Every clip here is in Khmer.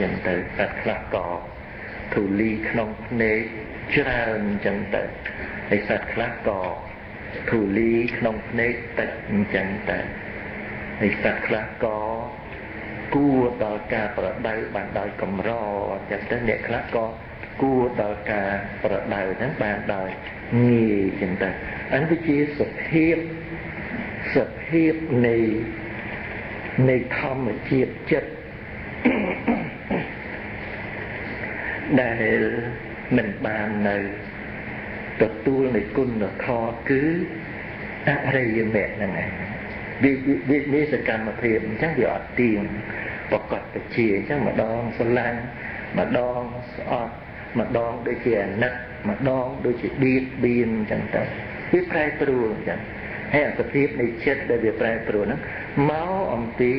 ចឹងទៅសត្វខ្លះក៏ធូលីក្នុងភ្នែកច្រើនចឹងទៅហើយសត្វខ្លះក៏ធូលីក្នុងភ្នែកតិចអញ្ចឹងទៅហើយសត្វខ្លះក៏គួរដល់ការប្រដៅបានដោយកម្រអញ្ចឹងទៅអ្នកខ្លះក៏គួរដល់ការប្រដៅហ្នឹងបានដោយងាយចឹងទៅអញ្ចឹងវាជាសភាពសភាពនៃនៃធម្មជាតិចិត្ត ដែលមិនបាននៅទទួលនៃគុណធម៌គឺអរិយមគ្គហ្នឹងឯងវាវាមានសកម្មភាពអញ្ចឹងវាអត់ទៀងប្រកបទៅជាអញ្ចឹងម្ដងស្រឡាញ់ម្ដងស្អប់ម្ដងដូចជាអាណិតម្ដងដូចជាបៀតបៀនអញ្ចឹងទៅវាប្រែប្រួលអញ្ចឹងហើយអត្តភាពនៃចិត្តដែលវាប្រែប្រួលហ្នឹងមកអំពី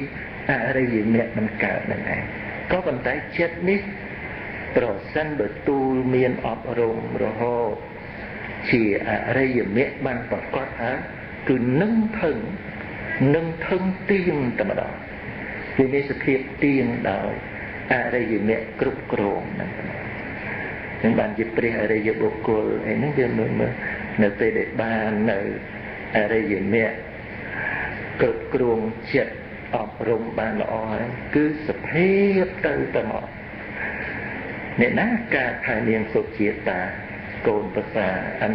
អរិយមគ្គមិនកើតនឹងឯងក៏ប៉ុន្តែចិត្តនេះ ប្រសិនបើទូលមានអប់រំរហូតជាអរិយមគ្គបានប្រកបហើយគឺនឹងភឹងនឹងភឹងទៀងតែម្ដងវាមានសភាពទៀងដោយអរិយមគ្គគ្រប់គ្រងហ្នឹងចឹងបានជាព្រះអរិយបុគ្គលអីហ្នឹងយើងមើលមើលនៅពេលដែលបាននៅអរិយមគ្គគ្រប់គ្រងចិត្តអប់រំបានល្អហើយគឺសភាពទៅទៅមក អ្នកណាការថានាងសុជាតាកូនប្រសាអន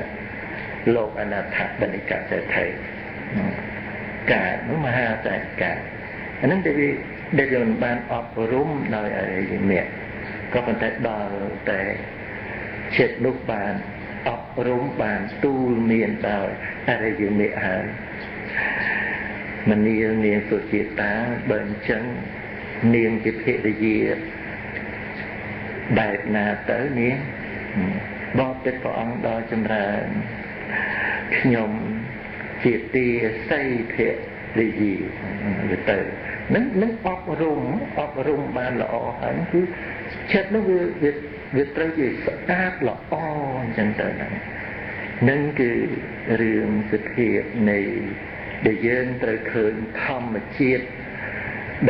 លោកអនាថបនិកសេដ្ឋីការនោះមហាតែការអានឹងដែលវាដែលយើងបានអប់រំដោយអរិយមគ្គក៏ប៉ុន្តែដល់តែចិត្តនោះបានអប់រំបានទូលមានដោយអរិយមគ្គហើយមនាលនាងសុជាតាបើអញ្ចឹងនាងជាភរិយា បែបណាទៅនាងបបទឹកព្រះអង្គដល់ចម្រើនខ្ញុំជាទាសីភរិយាទៅទៅនឹងនឹងអប់រំអប់រំបានល្អហើយគឺចិត្តនោះវាវាវាត្រូវជាស្អាតល្អអញ្ចឹងទៅហ្នឹងនឹងគឺរឿងសភាពនៃដែលយើងត្រូវឃើញធម្មជាតិ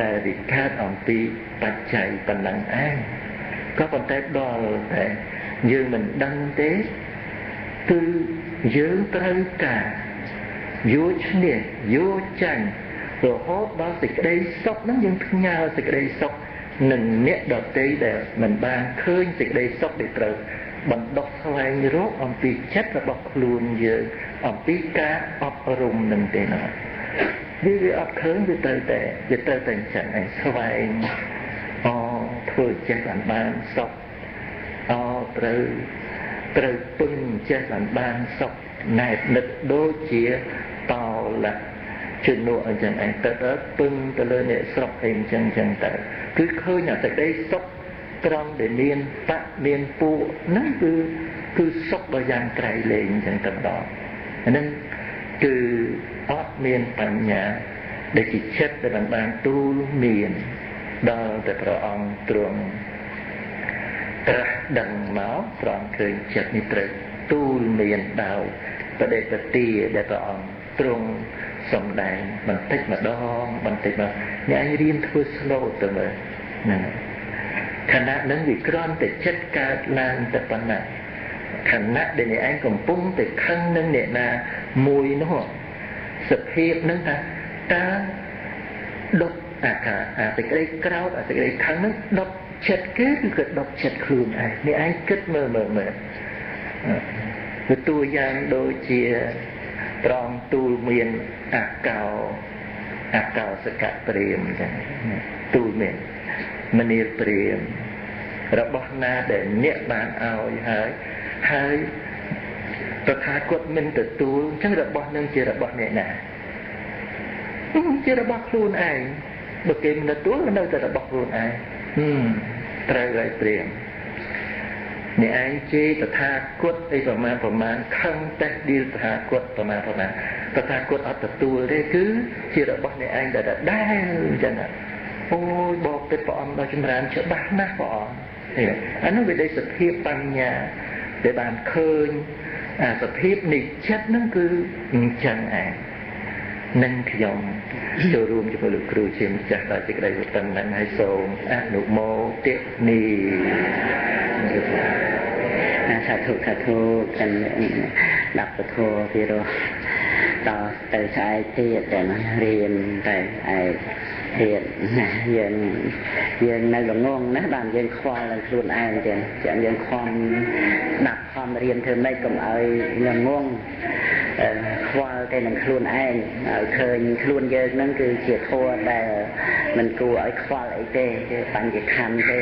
ដែលវិកើតអំពីបច្ច័យប៉ុណ្ណឹងឯង ក៏ប៉ុន្តែដល់តែយើងមិនដឹងទេគឺយើងត្រូវការយកឈ្នះយកចាញ់រហូតដល់សេចក្តីសុខហ្នឹងយើងផ្ញើសេចក្តីសុខនឹងអ្នកដតីដែលមិនបានឃើញសេចក្តីសុខដែលត្រូវបណ្ដុះស្វែងរកអំពីចិត្តរបស់ខ្លួនយើងអំពីការអប់រំនឹងទេណាវាវាអត់ឃើញវាទៅតែវាទៅតែអញ្ចឹងឯងស្វែងអូ ធ្វើចេះបានបានសុខអូត្រូវត្រូវពឹងចេះបានបានសុខណែតនឹកដូចជាតោលៈជំនួសអញ្ចឹងឯងទៅដល់ពឹងទៅលើអ្នកស្រុកអីអញ្ចឹងអញ្ចឹងទៅគឺឃើញតែសេចក្តីសុខត្រង់ដែលមានបៈមានពួកហ្នឹងគឺគឺសុខដ៏យ៉ាងក្រៃលែងអញ្ចឹងទៅដល់ហ្នឹងគឺអត់មានបញ្ញាដែលជាចិត្តដែលបានបានទូលមាន ដល់តែព្រះអង្គទ្រង់ត្រាស់ដឹងមកត្រង់ឃើញចិត្តនេះត្រូវទូលមានដោយបដិបទាដែលព្រះអង្គទ្រង់សំដែងបន្តិចម្ដងបន្តិចម្ដងអ្នកឯងរៀនធ្វើ slow ទៅមើលហ្នឹងខណៈនឹងវាក្រំតែចិត្តកើតឡើងតែប៉ុណ្ណាខណៈដែលអ្នកឯងកំពុងតែខឹងនឹងអ្នកណាមួយនោះសភាពនឹងថាតើដុត អាកាអាសេចក្តីក្រោតអាសេចក្តីខឹងនឹងដុតចិត្តគេឬក៏ដុតចិត្តខ្លួនឯងអ្នកឯងគិតមើលមើលមើលគឺតួយ៉ាងដូចជាត្រង់ទូលមានអាកោអាកោសកៈព្រាមចឹងទូលមានមនាលព្រាមរបស់ណាដែលអ្នកបានឲ្យហើយហើយតថាគតមិនទទួលអញ្ចឹងរបស់នឹងជារបស់អ្នកណាជារបស់ខ្លួនឯង បើគេមិនទទួលនៅតែរបស់ខ្លួនឯងត្រូវហើយព្រាមអ្នកឯងជេរតថាគតអីប្រមាណប្រមាណខឹងតេះឌីលតថាគតប្រមាណប្រមាណតថាគតអត់ទទួលទេគឺជារបស់អ្នកឯងដែលដែលអញ្ចឹងអូយបបទៅព្រះអង្គដល់ចម្រើនច្បាស់ណាស់ព្រះអង្គនេះអានោះវាដូចសភាពបញ្ញាដែលបានឃើញអាសភាពនៃចិត្តហ្នឹងគឺអញ្ចឹងឯងនិងខ្ញុំ ចូលរួមជាមួយលោកគ្រូជាម្ចាស់ដល់សេចក្តីវត្តមានហើយសូមអនុមោទនីសាធុសាធុកាន់ដាក់ពធពីរោះដល់ទៅស្អែកទៀតតែរៀនតែឯ ទៀតណាយើងយើងនៅល្ងងណាបានយើងខ្វល់នឹងខ្លួនឯងទៀតចាំយើងខំដាក់ខំរៀនធ្វើម៉េចកុំឲ្យល្ងងខ្វល់តែនឹងខ្លួនឯងឲ្យឃើញខ្លួនយើងហ្នឹងគឺជាធម៌ដែលមិនគួរឲ្យខ្វល់អីទេគឺបញ្ញខណ្ឌទេ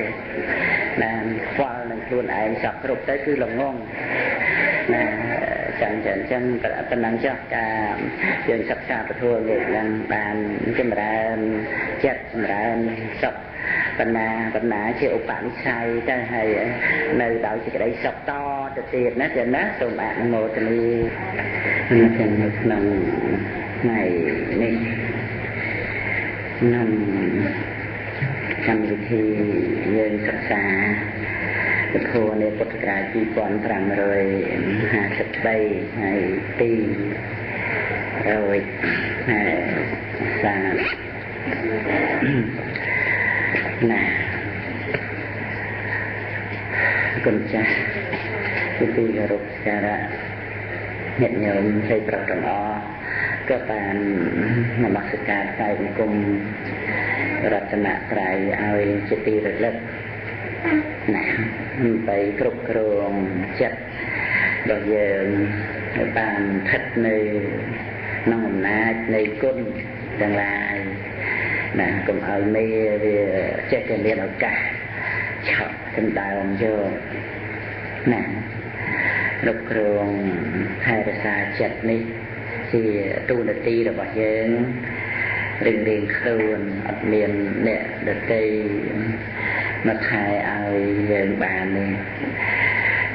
ណាខ្វល់នឹងខ្លួនឯងសពគ្រប់ទៅគឺល្ងងណា ចឹងចឹងចឹងប៉ុណ្ណឹងចុះការយើងសិក្សាពធលើកឡើងបានចម្រើនចិត្តចម្រើនសុខបណ្ណាបណ្ណាជាឧបនិស្ស័យទៅហើយនៅដោយសេចក្តីសុខតទៅទៀតណាចឹងណាសូមអនុមោទនីនៅក្នុងថ្ងៃនេះក្នុងកម្មវិធីយើងសិក្សា ពធនៃពុទ្ធកាល2553ហើយទីរយសាណាគុណចាស់ពីទីគោរពការៈញាតិញោមជ័យប្រទាំងអស់ក៏បាននមស្ការថ្វាយបង្គំរតនត្រ័យឲ្យជាទីរលឹក ណាដើម្បីគ្រប់គ្រងចិត្តរបស់យើងឲ្យបានស្ថិតនៅក្នុងអំណាចនៃគុណទាំងឡាយណាកុំឲ្យមេវាចេះតែមានឱកាសឆក់សម្ដើមយកណាគ្រប់គ្រងថែរក្សាចិត្តនេះជាទូនាទីរបស់យើងរៀងរៀងខ្លួនអត់មានអ្នកដតី មកថែឲ្យយើងបាននេះ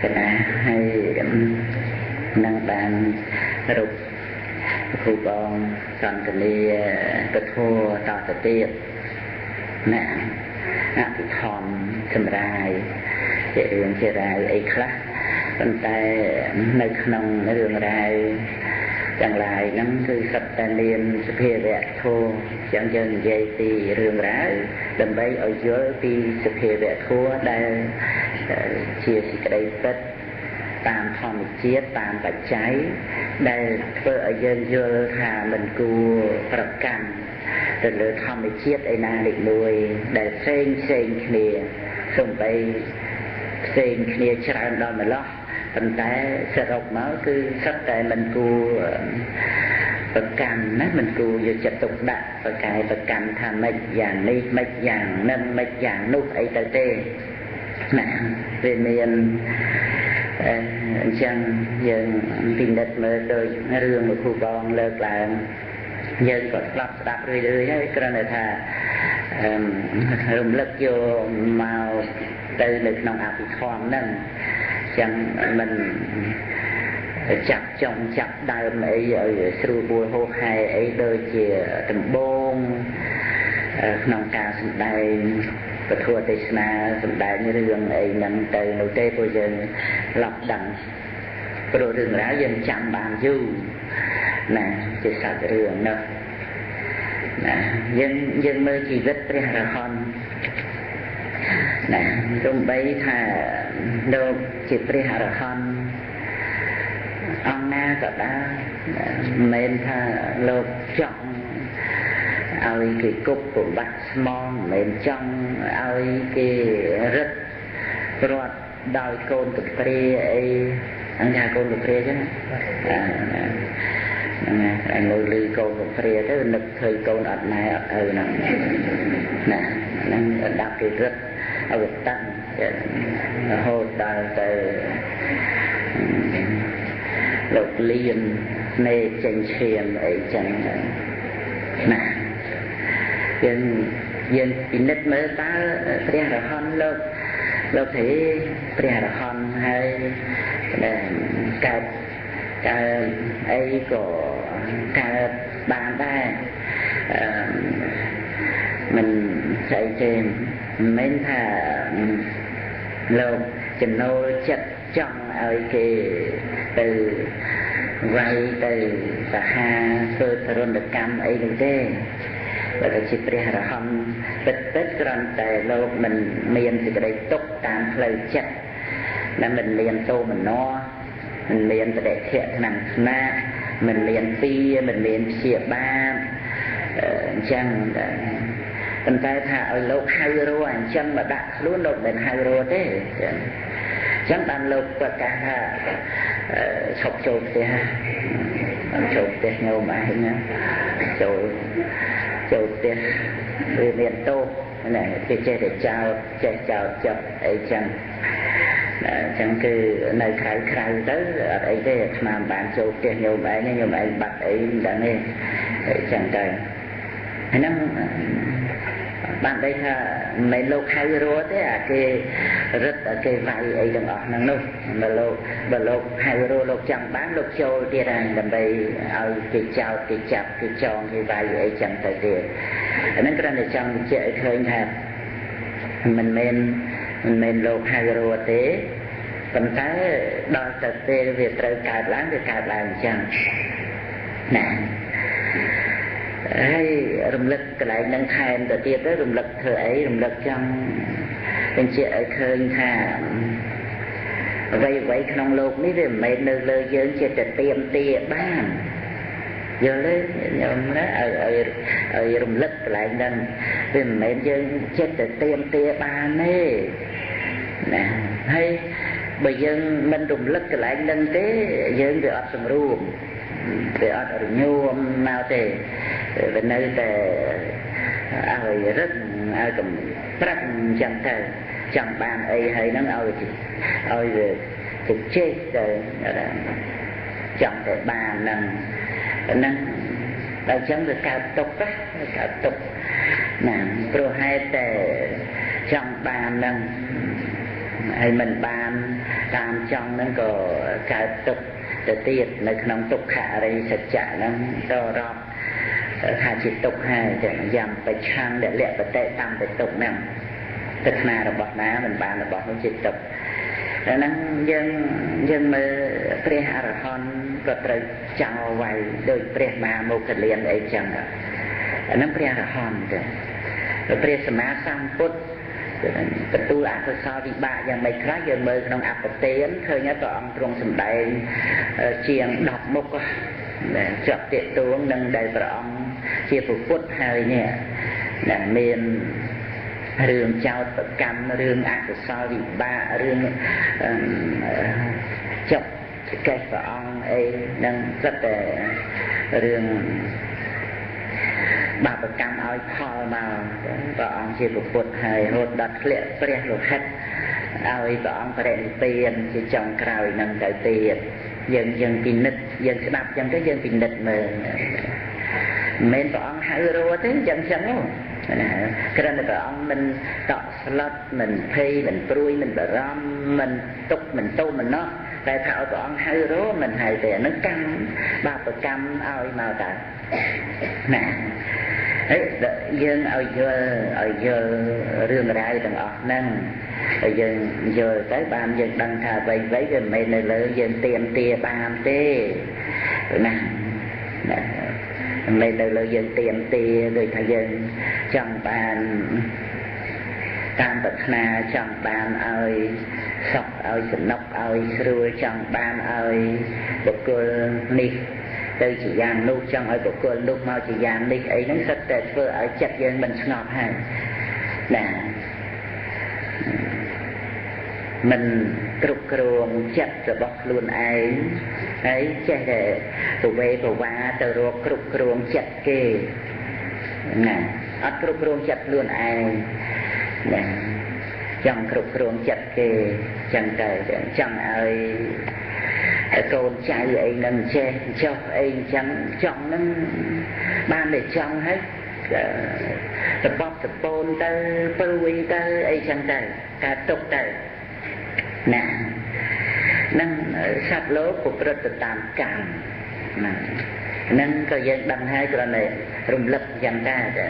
កណាហើយនឹងបានរូបគ្រូបងសន្តានាពធតទៅទៀតណាអភិធម្មសម្រាយជារឿងជារាយអីខ្លះប៉ុន្តែនៅក្នុងរឿងរ៉ាវ ទាំងឡាយហ្នឹងគឺសុទ្ធតែមានសភាវៈធម៌ចឹងយើងនិយាយពីរឿងរ៉ាវដើម្បីឲ្យយល់ពីសភាវៈធម៌ដែលជាសេចក្តីពិតតាមធម្មជាតិតាមបច្ច័យដែលធ្វើឲ្យយើងយល់ថាមិនគួរប្រកាន់ទៅលើធម្មជាតិឯណាលេខមួយដែលផ្សេងផ្សេងគ្នាសំបីផ្សេងគ្នាច្រើនដល់ម្លោះ ប៉ុន្តែសរុបមកគឺសិតតែមិនគួរប្រកាន់ណាមិនគួរយកចិត្តទុកដាក់ប្រកែប្រកាន់ថាម៉េចយ៉ាងនេះម៉េចយ៉ាងនឹងម៉េចយ៉ាងនោះអីទៅទេណាវាមានអញ្ចឹងយើងពិនិត្យមើលដូចរឿងលោកគ្រូបងលើកឡើងយើងក៏ស្ដាប់ស្ដាប់រឿយរឿយហើយគ្រាន់តែថារំលឹកយកមកទៅនៅក្នុងអភិធម្មហ្នឹង ចឹងមិនចាប់ចុងចាប់ដើមអីឲ្យស្រួលបួលហោហែអីដូចជាដំបងក្នុងការសម្ដែងពធទេសនាសម្ដែងរឿងអីហ្នឹងទៅនៅទេព្រោះយើងឡប់ដឹងព្រោះរឿងរ៉ាវយើងចាំបានយូរណាជាសាច់រឿងនោះណាយើងយើងមើលជីវិតព្រះរហន្ត ណាទោះបីថាលោកជាព្រះអរហន្តអង្គណាក៏ដោយមិនមែនថាលោកចង់ឲ្យគេគប់ប្របាក់ស្មងមិនមែនចង់ឲ្យគេរឹតព្រាត់ដោយកូនកព្រាអីអញ្ចឹងកូនកព្រាចឹង ហ្នឹងណាឯងមើលឮកូនកព្រាទៅនឹកឃើញកូនអត់ណែអត់ឪហ្នឹងណាហ្នឹងដាក់គេរឹតឲ្យវាតាំងរហូតដល់ទៅលោកលៀននៃចេញឈាមអីចឹងណាយើងយើងពិនិត្យមើលតើព្រះរហន្តលោកលោកទេព្រះរហន្តហើយកើត កើតអីក៏កើតបានដែរមិនស្អីទេមិនមែនថាលោកចំណូលចិត្តចង់ឲ្យគេទៅវាយទៅសាហាធ្វើទរណកម្មអីនោះទេបើតែជាព្រះរហន្តពិតពិតគ្រាន់តែលោកមិនមានសេចក្តីទុកតាមផ្លូវចិត្តដែលមិនមានទោមនស្ស មិនមានបដិធៈថ្នាំស្នាមិនមានពីមិនមានព្យាបាទអញ្ចឹងប៉ុន្តែថាឲ្យលោកហៅរੂអញ្ចឹងមកដាក់ខ្លួនលោកមិនហៅរੂទេអញ្ចឹងបានលោកប្រកាសថាឈប់ចូលផ្ទះចូលផ្ទះញោមឯងចូលចូលផ្ទះវាមានទោសណាគេចេះតែចោតចេះចោតចិត្តអីចឹង អញ្ចឹងគឺនៅក្រៅក្រៅទៅអត់អីទេអាត្មាបានចូលផ្ទះញោមឯងញោមឯងបាត់អីមិនដឹងទេអញ្ចឹងទៅហ្នឹងបានន័យថាមិនមែនលោកហៅរត់ទេអាគេរឹតអាគេវាយអីទាំងអស់ហ្នឹងនោះបើលោកបើលោកហៅរត់លោកចង់បានលោកចូលទៀតហើយដើម្បីឲ្យគេចោតគេចាប់គេចងគេវាយអីចឹងទៅទៀតអាហ្នឹងគ្រាន់តែចង់បញ្ជាក់ឲ្យឃើញថាមិនមែន មិនមែនលោកហៅរត់ទេប៉ុន្តែដល់ទៅពេលវាត្រូវកើតឡើងវាកើតឡើងអញ្ចឹងណាហើយរំលឹកកន្លែងនឹងថែមទៅទៀតទៅរំលឹកធ្វើអីរំលឹកចង់បញ្ជាក់ឲ្យឃើញថាអ្វីអ្វីក្នុងโลกនេះវាមិនមែននៅលើយើងចិត្តតែទៀមទាបានយល់ទេញោមណាឲ្យឲ្យឲ្យរំលឹកកន្លែងហ្នឹងវាមិនមែនយើងចិត្តតែទៀមទាបានទេ ណាហើយបើយើងមិនរំលឹកកន្លែងហ្នឹងទេយើងវាអត់សម្រួមវាអត់រញោមមកទេវានៅតែឲ្យរឹកឲ្យកំប្រឹកអញ្ចឹងទៅចង់បានអីហើយហ្នឹងឲ្យឲ្យវាទៅចេះទៅចង់ទៅបានហ្នឹងហ្នឹងដល់អញ្ចឹងវាកើតទុកណាកើតទុកណាព្រោះហេតុតែចង់បានហ្នឹង ហើយមិនបានតាមចង់ហ្នឹងក៏កើតទុក្ខទៅទៀតនៅក្នុងទុក្ខរិសច្ចៈហ្នឹងតរាប់ថាជាទុក្ខហើយតែយ៉ាងប្រឆាំងដែលលៈបតិតាមទៅទុក្ខហ្នឹងទឹកថ្នារបស់ណាមិនបានរបស់នោះជាទុក្ខអាហ្នឹងយើងយើងមើលព្រះអរហន្តក៏ត្រូវចោលវាយដោយព្រះមហាមោគលានអីចឹងអាហ្នឹងព្រះអរហន្តទេព្រះសម្មាសម្ពុទ្ធ ទទួលអកុសលវិបាកយ៉ាងម៉េចខ្លះយើងមើលក្នុងអបទានឃើញព្រះអង្គទ្រង់សម្ដែងជាង10មុខដែលជាប់តេតួងនឹងដែលព្រះអង្គជាពុទ្ធហើយនេះដែលមានរឿងចោតប្រកម្មរឿងអកុសលវិបាករឿងចប់កេះព្រះអង្គអីនឹងសិតតែរឿង បាបកម្មឲ្យផលមកព្រះអង្គជាពុទ្ធហើយរត់ដល់ធ្លាក់ព្រះលោហិតឲ្យព្រះអង្គបរិនិព្វានជាចុងក្រោយនឹងទៅទៀតយើងយើងពិនិត្យយើងស្ដាប់ចឹងទៅយើងពិនិត្យមើលមិនមែនព្រះអង្គហៅរត់ទេចឹងចឹងណាគ្រាន់តែព្រះអង្គមិនតក់ស្លុតមិនភ័យមិនព្រួយមិនបារម្ភមិនទុកមិនទោមណោះ តែថាឲ្យព្រះអង្គហៅរត់មិនហៅទេអានឹងកម្មបាបកម្មឲ្យមកតើណាហើយយើងឲ្យយល់ឲ្យយល់រឿងរ៉ាវទាំងអស់ហ្នឹងហើយយើងយល់ទៅបានយើងដឹងថាអ្វីៗវាមិនមែននៅលើយើងទៀមទាបានទេណាណាមិនមែននៅលើយើងទៀមទាដូចថាយើងចង់បាន តាមប្រាថ្នាចង់បានឲ្យសុខឲ្យសំណុកឲ្យស្រួលចង់បានឲ្យបុគ្គលនេះទៅជាយ៉ាងនោះចង់ឲ្យបុគ្គលនោះមកជាយ៉ាងនេះអីហ្នឹងសិតតែធ្វើឲ្យចិត្តយើងមិនស្ងប់ហើយណាមិនគ្រប់គ្រងចិត្តរបស់ខ្លួនឯងហើយចេះតែប្រវេប្រវាទៅរកគ្រប់គ្រងចិត្តគេណាអត់គ្រប់គ្រងចិត្តខ្លួនឯង ណាចង់គ្រប់គ្រងចិត្តគេចឹងទៅចង់ឲ្យកូនចៅអីហ្នឹងចេះចុះអីចឹងចង់ហ្នឹងបានតែចង់ហើយតបតពូនទៅព្រួយទៅអីចឹងទៅកើតទុកទៅណានឹងសត្វលោកប្រព្រឹត្តទៅតាមកម្មណា នឹងក៏យើងដឹងហើយគ្រាន់តែរំលឹកយ៉ាងដែរតែ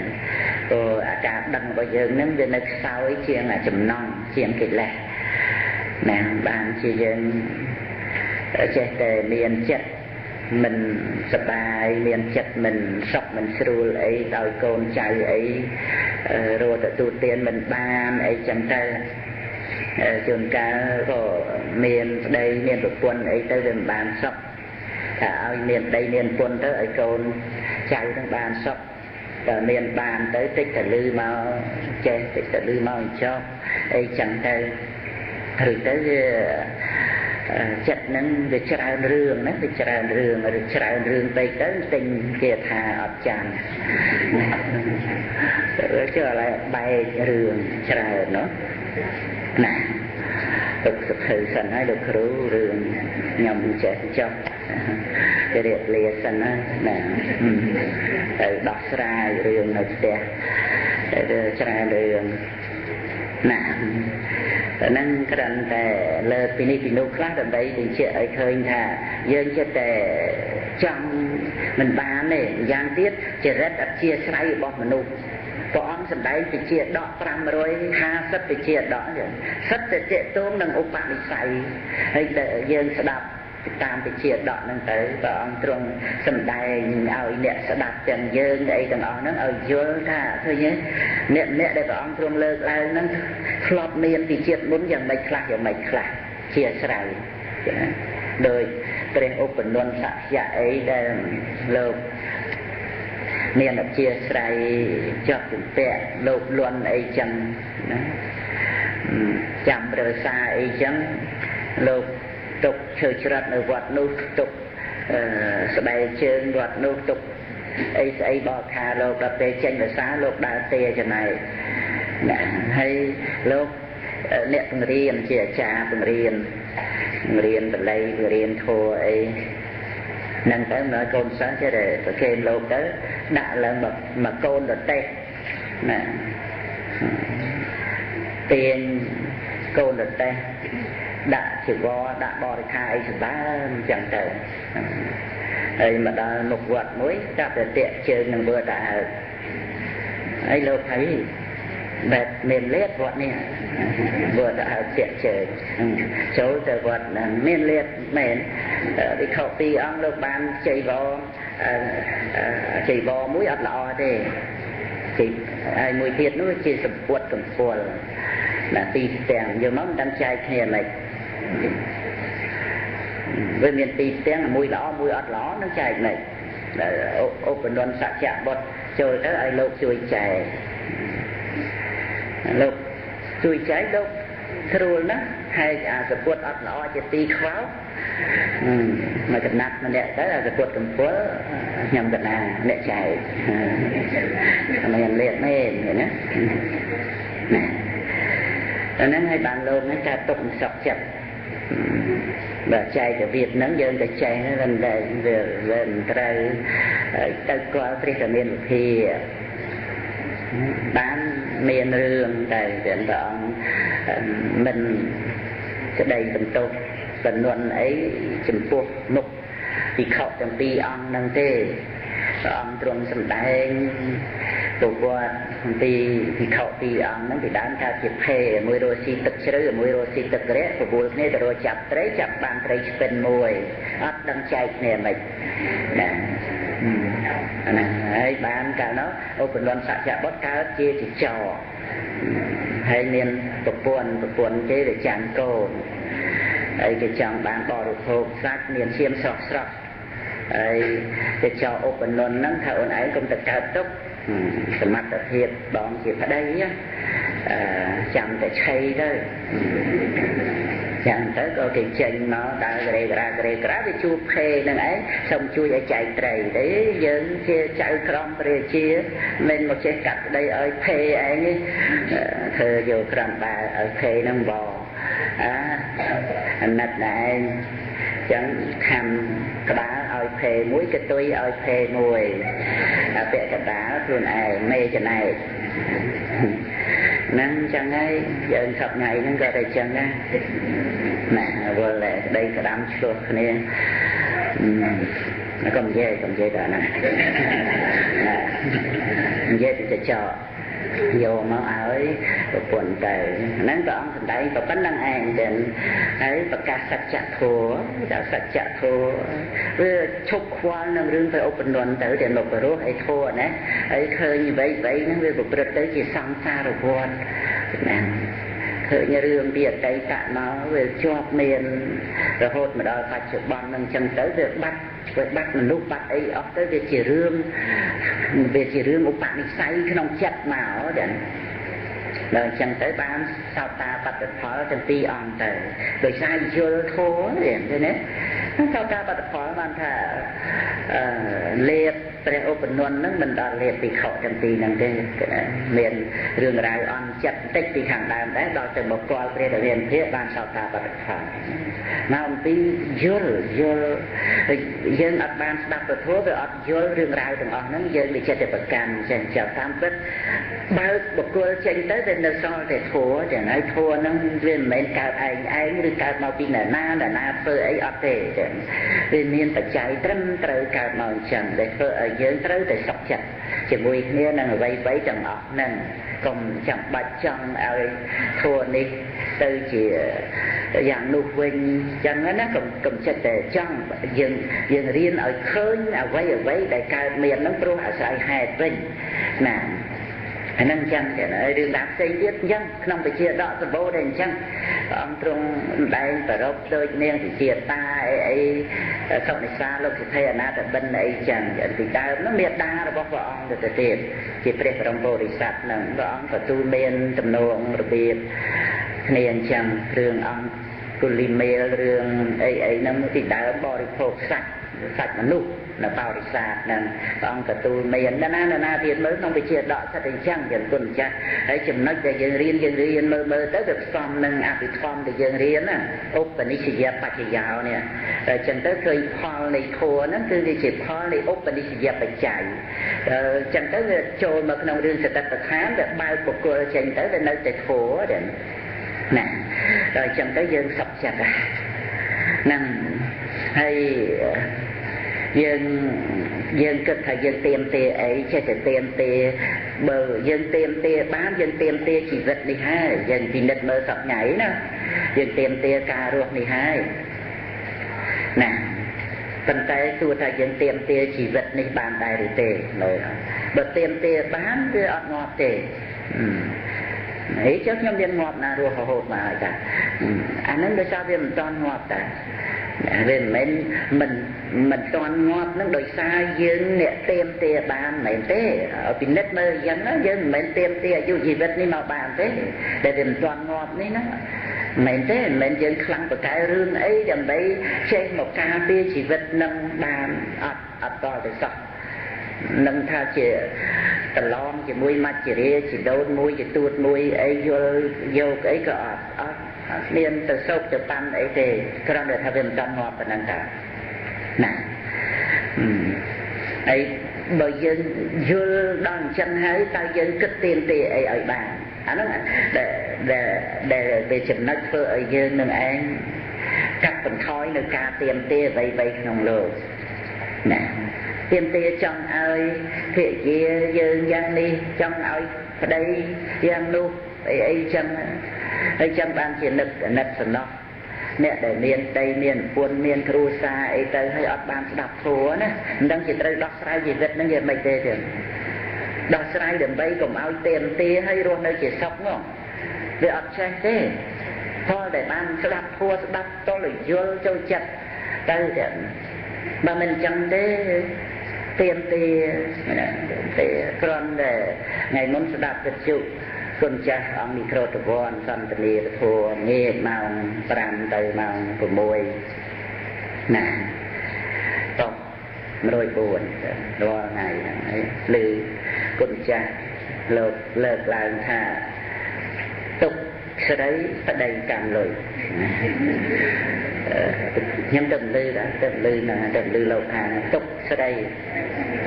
ព្រោះអាការដឹងរបស់យើងនឹងវានៅខ្សោយជាងចំណងជាងកិលេសណាបានជាយើងចេះតែមានចិត្តមិនសបាយមានចិត្តមិនសុខមិនស្រួលអីដោយកូនចៅអីរត់ទទួលទានមិនបានអីចឹងទៅជួនកាលក៏មានប្តីមានប្រពន្ធអីទៅវាមិនបានសុខ ថាឲ្យមានប្តីមានប្រពន្ធទៅឲ្យកូនចៅនឹងបានសុខតែមានបានទៅតិចតែលឺមកចេះតិចតែលឺមកចុះអីចឹងទៅឬទៅវាចិត្តហ្នឹងវាច្រើនរឿងណាវាច្រើនរឿងឬច្រើនរឿងពេកទៅទិញគេថាអត់ចាំទៅចុះឥឡូវបែករឿងច្រើនណោះណា ទឹកសភៅសិនហើយលោកគ្រូរឿងខ្ញុំចេះចុះគេរៀបលាសិនណាណាទៅដោះស្រាយរឿងនៅផ្ទះទៅច្រើនរឿងណាតែនឹងគ្រាន់តែលើកពីនេះពីនោះខ្លះដើម្បីបញ្ជាក់ឲ្យឃើញថាយើងចិត្តតែចង់មិនបានទេយ៉ាងទៀតចរិតអធិស្ស្រ័យរបស់មនុស្ស ព្រះអង្គសម្ដែងវិជាដក550វិជាដកសិតតែតេតងនឹងឧបនិស្ស័យហើយយើងស្ដាប់តាមវិជាដកហ្នឹងទៅព្រះអង្គទ្រង់សំដែងឲ្យអ្នកស្ដាប់ទាំងយើងអីទាំងអស់ហ្នឹងឲ្យយល់ថាឃើញទេអ្នកអ្នកដែលព្រះអង្គទ្រង់លើកឡើងហ្នឹងធ្លាប់មានពីជាតិមុនយ៉ាងម៉េចខ្លះយ៉ាងម៉េចខ្លះជាស្រ័យដោយព្រះឧបនន្តសក្យៈអីដែលលោក មានអធិស្រ័យជាប់ជំពាក់លោកលន់អីចឹងណាចាំរើសាអីចឹងលោកទុកឈើច្រត់នៅវត្តនោះទុកស្បែកជើងវត្តនោះទុកអីស្អីបកខាលោកដល់ពេលចេញភាសាលោកដើរទេចំណែកណាហើយលោកអ្នកបង្រៀនជាអាចារ្យបង្រៀនបង្រៀនបល័យបង្រៀនធម៌អីនឹងទៅមើលកូនសិស្សចេះតែប្រគេនលោកទៅ ដាក់ឡើងមកកូនរទេសណាទាញកូនរទេសដាក់ជីវរដាក់បរិខាអីសម្បើមអញ្ចឹងទៅហើយមកដល់មុខវត្តមួយចាប់តែតាក់ជើងនឹងវើតាអើហើយលោកថៃ បែបមានលេតវត្តនេះវើតាអើតាក់ជើងចូលទៅវត្តមានលេតមែនវិខពីរអង្គលោកបានជ័យវរជ័យវរមួយអត់ល្អទេហើយមួយទៀតនោះជាសម្ពុតកម្ពល់ណាទីផ្ទាំងយកមកមិនដឹងចែកគ្នាមិនវាមានពីរទាំងមួយល្អមួយអត់ល្អនឹងចែកនេះឧបនន្តសច្ចៈបុត្រចូលទៅឲ្យលោកជួយចែក លោកជួយចែកលោកស្រួលណាស់ហើយអាសពុតអត់ល្អជាទីខ្វល់មកចំណាត់ម្នាក់ទៅអាសពុតកំពុលខ្ញុំកណាអ្នកចែកខ្ញុំលៀកមែនណាអាហ្នឹងឲ្យបានលោកហ្នឹងកើតទុកសក់ចិត្តបើចែកទៅវាហ្នឹងយើងទៅចែកហ្នឹងតែវាវាមិនត្រូវទៅគាល់ព្រះរាមាវិភា បានមានរឿងតែព្រះអង្គមិនក្តីបន្ទោសបំណន់អីចំពោះមុខពិខុទាំងពីរអង្គហ្នឹងទេព្រះអង្គទ្រង់សម្ដែងប្រវត្តិអំពីពិខុពីរអង្គហ្នឹងពីដើមថាជាភេមួយរស់ស៊ីទឹកជ្រៅមួយរស់ស៊ីទឹករយៈប្រពូលគ្នាទៅរកចាប់ត្រីចាប់បានត្រីឆ្ពិនមួយអត់ដឹងចែកគ្នាមិនណាអាហ្នឹងហើយ បានកាលនោះឧបនន្តសច្ចបុត្រកើតជាចចរហើយមានប្រពន្ធប្រពន្ធគេទៅចាំកូនហើយគេចង់បានបរិភោគសាច់មានឈាមស្រស់ស្រស់ហើយគេចោឧបនន្តហ្នឹងថាអូនឯងកុំទៅកើតទុកសមត្ថភាពបងជាប្តីអឺចាំតែឆៃទៅ ចាំទៅក៏គេចេញមកដើរក្រេក្រាក្រេក្រាវាជួបភេនឹងឯងសូមជួយឲ្យចែកត្រីទេយើងជាចៅក្រមព្រះជាមិនមកចេះកាត់ក្តីឲ្យភេឯងធ្វើយកក្រំបែឲ្យភេនឹងបងអាអាណិតឯងចឹងខំក្បាលឲ្យភេមួយកតុយឲ្យភេមួយអាពាក់កដាលខ្លួនឯងមេចំណែក ហ្នឹងចឹងហើយយើងសប្ងៃហ្នឹងក៏តែចឹងដែរណាវល់តែក្តីក្តាំឆ្លោះគ្នាកុំនិយាយកុំនិយាយដល់ណានិយាយទៅចោល យកមកឲ្យប្រពន្ធទៅហ្នឹងព្រះអង្គសម្ដែងក៏ប៉ុណ្្នឹងឯងចឹងហើយប្រកាសសច្ចធម៌ដល់សច្ចធម៌វាឈប់ខ្វល់នឹងរឿងទៅឧបនន្តទៅតែលោករស់អីធម៌ណាហើយឃើញអ្វីអ្វីហ្នឹងវាប្រព្រឹត្តទៅជាសង្សារវដ្តណា ឃើញរឿងពីអតីតមកវាជាប់មានរហូតមកដល់បច្ចុប្បន្ននឹងចឹងទៅវាបាត់វាបាត់មនុស្សបាត់អីអស់ទៅវាជារឿងវាជារឿងឧបនិស្ស័យក្នុងចិត្តមកចឹងដល់អញ្ចឹងទៅបានសោតាបត្តផលទាំងពីរអង្គទៅដោយសារយល់ធម៌ទេណា សោតាបត្តផលបានថាអឺលេបព្រះឧបនន្ទហ្នឹងមិនដល់លេបពីខកទាំងពីរហ្នឹងទេមានរឿងរ៉ាវអន់ចិត្តបន្តិចពីខាងដើមដែរដល់ទៅមកគាល់ព្រះតរៀនភិបានសោតាបត្តផលមកអំពីយល់យល់យើងអត់បានស្ដាប់ពធវាអត់យល់រឿងរ៉ាវទាំងអស់ហ្នឹងយើងវិចិត្រប្រកាន់ចេះចោលតាមពិតបើបុគ្គលចេញទៅវានៅសល់តែធัวចឹងហើយធัวហ្នឹងវាមិនមែនកើតឯងឯងឬកើតមកពីអ្នកណាអ្នកណាធ្វើអីអត់ទេចឹងវាមានបច្ច័យត្រឹមត្រូវកើតមកអញ្ចឹងដែលធ្វើឲ្យយើងត្រូវតែសុខចិត្តជាមួយគ្នានឹងអ្វីៗទាំងអស់ហ្នឹងកុំចាំបាច់ចង់ឲ្យធัวនេះទៅជាយ៉ាងនោះវិញចឹងណាកុំកុំចិត្តតែចង់យើងយើងរៀនឲ្យឃើញអ្វីអ្វីដែលកើតមានហ្នឹងព្រោះអាស្រ័យហេតុវិញណា អានឹងចឹងចឹងហើយរឿងដាក់ផ្សេងទៀតអញ្ចឹងក្នុងវិជាដកសបោដែរអញ្ចឹងព្រះអង្គទ្រង់ម្ដែងប្ររពដូចនាងវិជាតាអីអីសុនិសាលោកសិទ្ធិអនាតបិណ្ឌអីចឹងពីដើមនោះមេដារបស់ព្រះអង្គទៅទៀតជាព្រះបរមពុរិស័ទនឹងព្រះអង្គក៏ទូលមានទំនួលរបៀបគ្នាអញ្ចឹងរឿងអង្គគុលីមេលរឿងអីអីហ្នឹងពីដើមបរិភោគសាច់ សាច់មនុស្សនៅបរិស័ទហ្នឹងព្រះអង្គទទួលមានណាណាណាទៀតមើលក្នុងវិជាដកសិតអញ្ចឹងយើងគុណចាស់ហើយចំណុចដែលយើងរៀនយើងរៀនមើលមើលទៅវាផ្សំនឹងអភិធម្មដែលយើងរៀនណាឧបនិស្សយបច្ចយោនេះតែអញ្ចឹងទៅឃើញផលនៃធัวហ្នឹងគឺវាជាផលនៃឧបនិស្សយបច្ច័យអញ្ចឹងទៅវាចូលមកក្នុងរឿងសតិប្បដ្ឋានវាបើកបុគ្គលចេញទៅវានៅតែធัวទេណាដល់អញ្ចឹងទៅយើងសុខចិត្តហ្នឹងហើយ យើងយើងគិតថាយើងទៀមទាអីចេះតែទៀមទាបើយើងទៀមទាបានយើងទៀមទាជីវិតនេះហើយយើងពិនិត្យមើលសប្ងៃណាយើងទៀមទាការរស់នេះហើយណាប៉ុន្តែទោះថាយើងទៀមទាជីវិតនេះបានដែរឬទេមើលបើទៀមទាបានវាអត់ងាប់ទេអីចុះខ្ញុំមានងាប់ណារស់រហូតមកហើយតាអាហ្នឹងដោយសារវាមិនតន់ងាប់តា វាមិនមែនមិនមិនតន់ងាប់នឹងដោយសារយើងអ្នកទៀមទាបានមិនទេពិនិត្យមើលយ៉ាងណាយើងមិនមែនទៀមទាអាយុជីវិតនេះមកបានទេតែវាមិនតន់ងាប់នេះណាមែនទេមិនមែនយើងខ្លាំងបកកែរឿងអីដើម្បីចេះមកការពារជីវិតនឹងបានអត់អត់តទៅសោះនឹងថាជាតឡងជាមួយមច្ចរាជីដូនមួយជាទួតមួយអីយល់យកអីក៏អត់អត់អត់ មានទៅសោកទៅប៉ាន់អីទេគ្រាន់តែថាវាមិនចង់ងាប់ប៉ុណ្ណឹងតាណាហើយបើយើងយល់ដល់អញ្ចឹងហើយតើយើងគិតទៀមទេអីឲ្យបានអាហ្នឹងដែលដែលដែលវាចំណុចធ្វើឲ្យយើងនឹងឯងកាត់បន្ថយនៅការទៀមទេអ្វីៗក្នុងលោកណាទៀមទេចង់ឲ្យភិយាយើងយ៉ាងនេះចង់ឲ្យប្តីយ៉ាងនោះអីអីចឹង ហើយចឹងបានជានឹកអាណិតសំណោះអ្នកដែលមានដីមានពុនមានគ្រួសារអីទៅហើយអត់បានស្ដាប់ធัวណាមិនដឹងជាត្រូវដោះស្រាយជីវិតនឹងយ៉ាងម៉េចទេទៀតដោះស្រាយដើម្បីកុំឲ្យទៀមទាហើយរស់នៅជាសុខនោះវាអត់ចេះទេផលដែលបានស្ដាប់ធัวស្ដាប់តលយល់ចូលចិត្តទៅទៀតបើមិនចឹងទេទៀមទាទេគ្រាន់តែថ្ងៃមុនស្ដាប់វិទ្យុ គុណចាស់អង្គមីក្រូតវ័នសន្តានីធัวងាកម៉ោង5ទៅម៉ោង6ណាតោះ104រាល់ថ្ងៃហ្នឹងហើយឮគុណចាស់លោកលើកឡើងថាទុកស្រីប្តីកម្មលុយខ្ញុំទៅលឺដែរទៅលឺណាទៅលឺលោកថាទុកស្រី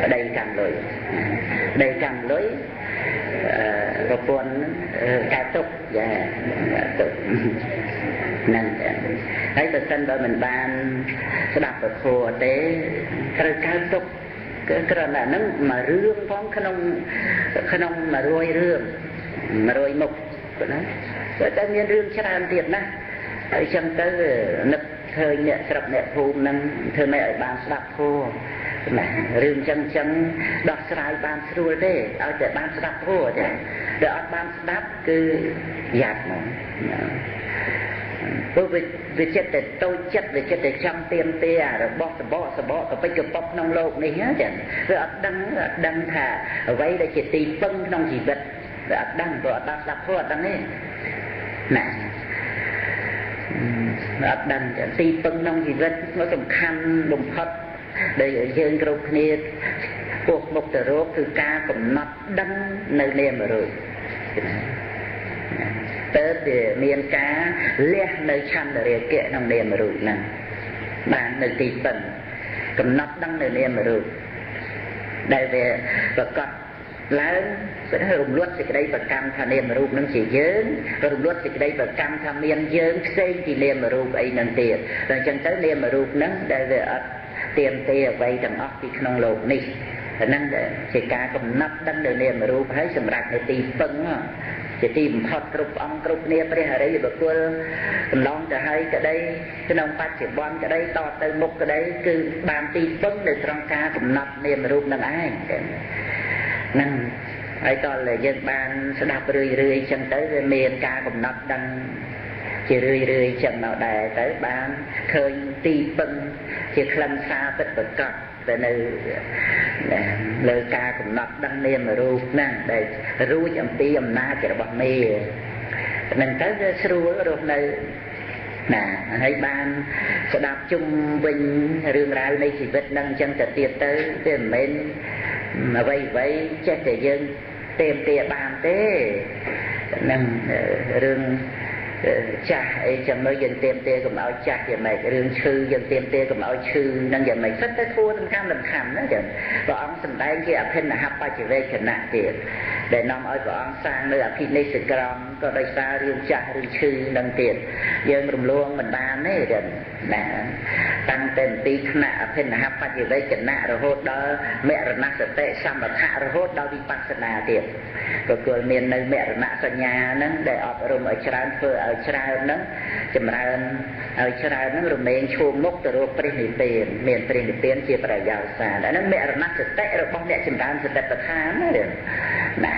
ប្តីកម្មលុយប្តីកម្មលុយ ប្រពន្ធកើតទុកយ៉ាទុកហ្នឹងហើយបើសិនបើមិនបានស្ដាប់ពធទេត្រូវកើតទុកគឺគ្រាន់តែហ្នឹងមួយរឿងផងក្នុងក្នុង100រឿង100មុខប៉ុណ្ណាតែមានរឿងច្រើនទៀតណាហើយចឹងទៅនឹកឃើញអ្នកស្រុកអ្នកភូមិហ្នឹងធ្វើម៉េចឲ្យបានស្ដាប់ធម៌ ណារឿងចឹងចឹងដោះស្រាយបានស្រួលទេឲ្យតែបានស្ដាប់ធម៌ទេតែអត់បានស្ដាប់គឺយ៉ាប់ហ្មងព្រោះវាវាចិត្តតែតូចចិត្តវាចិត្តតែចង់ទៀមទារបស់សបកសបកកពេចកប៉ុកក្នុងโลกនេះចឹងវាអត់ដឹងអត់ដឹងថាអ្វីដែលជាទីពឹងក្នុងជីវិតវាអត់ដឹងព្រោះអត់បានស្ដាប់ព្រោះអត់ដឹងទេណាអត់ដឹងទីពឹងក្នុងជីវិតមកសំខាន់បំផុត ដែលយើងគ្រប់គ្នាពោះមុខទៅរកគឺការកំណត់ដឹងនៅនាមរូបទៅវាមានការលះនៅឆន្ទរាគៈក្នុងនាមរូបហ្នឹងបាននៅទីពឹងកំណត់ដឹងនៅនាមរូបដែលវាប្រកបឡើងស្ដីរំលត់សេចក្តីប្រកម្មថានាមរូបនឹងជាយើងរំលត់សេចក្តីប្រកម្មថាមានយើងផ្សេងពីនាមរូបអីនឹងទៀតតែអញ្ចឹងទៅនាមរូបនឹងដែលវាអត់ ទៀមទាអ្វីទាំងអស់ពីក្នុងលោកនេះអាហ្នឹងជាការកំណត់ដឹងនៅនាមរូបហើយសម្រាប់នៅទីពឹងជាទីបំផុតគ្រប់អង្គគ្រប់គ្នាព្រះអរិយបុគ្គលកន្លងទៅហើយក្តីក្នុងបច្ចុប្បន្នក្តីតទៅមុខក្តីគឺបានទីពឹងនៅត្រង់ការកំណត់នាមរូបនឹងឯងហ្នឹងហើយតលយើងបានស្ដាប់រឿយរឿយចឹងទៅវាមានការកំណត់ដឹងជារឿយរឿយចឹងមកដែរទៅបានឃើញទីពឹង ជាខ្លឹមសារពិតប្រកបទៅនៅលើការកំណត់ដឹងនាមរូបហ្នឹងដែលរួចអំពីអំណាចរបស់មេនឹងទៅវាស្រួលរស់នៅណាហើយបានស្ដាប់ជុំវិញរឿងរ៉ាវនៃជីវិតនឹងអញ្ចឹងទៅទៀតទៅវាមិនមែនអ្វីអ្វីចេះតែយើងទេមទាបានទេនឹងរឿង ចាស់អីចឹងនៅយើងទៀមទាកុំឲ្យចាស់យ៉ាងម៉េចរឿងឈឺយើងទៀមទាកុំឲ្យឈឺនឹងយ៉ាងម៉េចសិតតែធួសំខាន់សំខាន់ណាចឹងព្រះអង្គសម្ដែងជាអភិនហបច្ចវេកណៈទៀតដែលនាំឲ្យព្រះអង្គសាងនៅអភិនិស្សក្រមក៏ដោយសាររឿងចាស់រឿងឈឺនឹងទៀតយើងរំលងមិនបានទេចឹង ណាតាំងតែពីថ្នាក់អភិនហបច្ចវេកណៈរហូតដល់មរណសតិសម្បថៈរហូតដល់វិបស្សនាទៀតក៏គល់មាននៅមរណសញ្ញាហ្នឹងដែលអប់រំឲ្យច្រើនធ្វើឲ្យច្រើនហ្នឹងចម្រើនឲ្យច្រើនហ្នឹងរមែងឈោមមុខទៅរកព្រះនិព្វានមានព្រះនិព្វានជាប្រយោជន៍សាអាហ្នឹងមរណសតិរបស់អ្នកចម្រើនសតិប្បដ្ឋានណាណា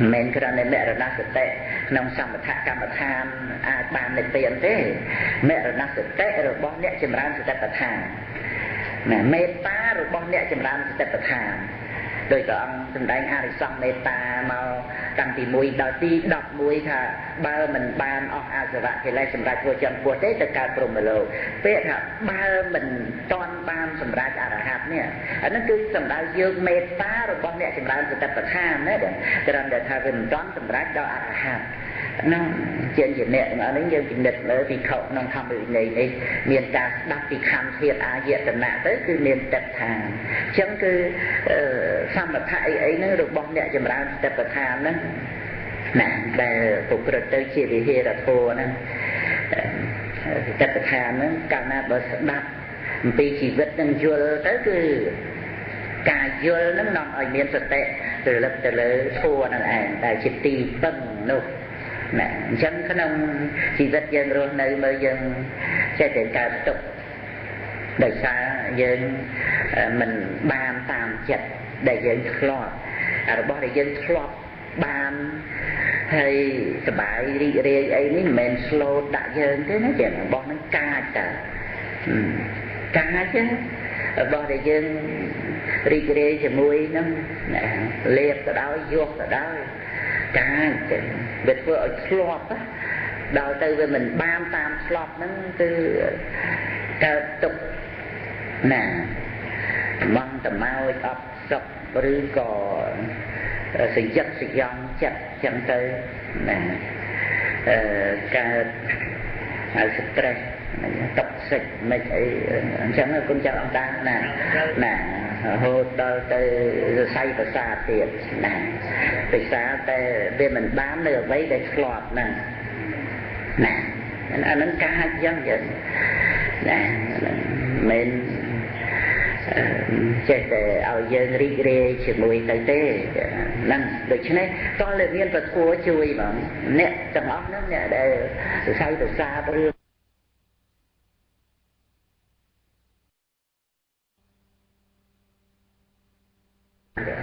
មិនមែនគ្រាន់តែមរណសតិក្នុងសម្បថកម្មដ្ឋានអាចបាននិព្វានទេមរណសតិរបស់អ្នកចម្រើនសតិប្បដ្ឋានណាមេត្តារបស់អ្នកចម្រើនសតិប្បដ្ឋាន ដោយព្រះអង្គសម្ដែងអរិសង្ឃមេត្តាមកតាំងពី1ដល់ទី11ថាបើមិនបានអស់អាសវៈកិលេសសម្រាប់ធ្វើចំពោះទេទៅកើតព្រមលោកពាក្យថាបើមិនតន់បានសម្រាប់អរហត្តនេះអានោះគឺសម្ដៅយើងមេត្តារបស់អ្នកចម្រើនសតិប្បដ្ឋានណាគ្រាន់តែថាវាមិនតន់សម្រាប់ដល់អរហត្ត ហ្នឹងជាជាអ្នកទាំងអស់នេះយើងពិនិត្យមើលពីខុសក្នុងធម្មវិន័យនេះមានការស្ដាប់ពីខណ្ឌធាតអាយតនៈទៅគឺមានទឹកឋានអញ្ចឹងគឺសម្បថៈអីអីហ្នឹងរបស់អ្នកចម្រើនទឹកឋានហ្នឹងណាដែលប្រព្រឹត្តទៅជាវិហេរធម៌ហ្នឹងទឹកឋានហ្នឹងកាលណាបើស្ដាប់អំពីជីវិតនឹងយល់ទៅគឺការយល់នឹងនាំឲ្យមានសតិរលឹកទៅលើធម៌នឹងឯងដែលជាទីពឹងនោះ ណាអញ្ចឹងក្នុងជីវិតយើងរស់នៅមើលយើងចេះតែកើតទុកដោយសារយើងមិនបានតាមចិត្តដែលយើងធ្លាប់របស់ដែលយើងធ្លាប់បានហើយសบายរីករាយអីនេះមិនមែន slow ដាក់យើងទេណាចឹងរបស់ហ្នឹងកាចតើកាចទេរបស់ដែលយើងរីករាយជាមួយនឹងលេបទៅដោយយកទៅដោយកាយចឹង វាធ្វើឲ្យឆ្លាប់ដល់ទៅវាមិនបានតាមឆ្លប់ហ្នឹងគឺកើតទុកណាមកតម៉ោចអត់សុខឬក៏សយឹកសយំចិត្តចឹងទៅណាអឺកើតហើយ stress តុកសិចមិនអីអញ្ចឹងគុណចាស់អង្គតាណាណារហូតដល់ទៅសរសៃប្រសាទៀតណាពិសាតែវាមិនបាននៅអ្វីដែលឆ្លាប់ហ្នឹងណាអានឹងកាចយ៉ាងយើងណាមិនចេះតែឲ្យយើងរីករាយជាមួយទៅទេហ្នឹងដូច្នេះតើលើមានប្រធัวជួយបងអ្នកទាំងអស់ហ្នឹងអ្នកដែលសរសើរសរសារឿង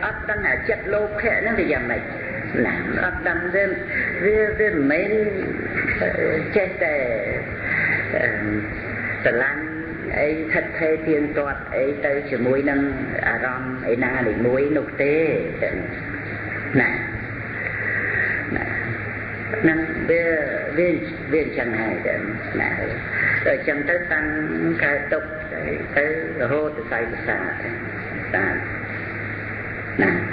អត់ដឹងអាចិត្តលោភៈហ្នឹងវាយ៉ាងម៉េចណាអត់ដឹងវាវាវាមិនមែនចេះតែស្រឡាញ់អីថិតថេរទៀងទាត់អីទៅជាមួយនឹងអារម្មណ៍ឯណានីមួយនោះទេណាណានឹងវាវាវាចឹងហើយទៅណាតែចឹងទៅតាំងកើតទុកទៅរហូតទៅសៃប្រសាទតាណា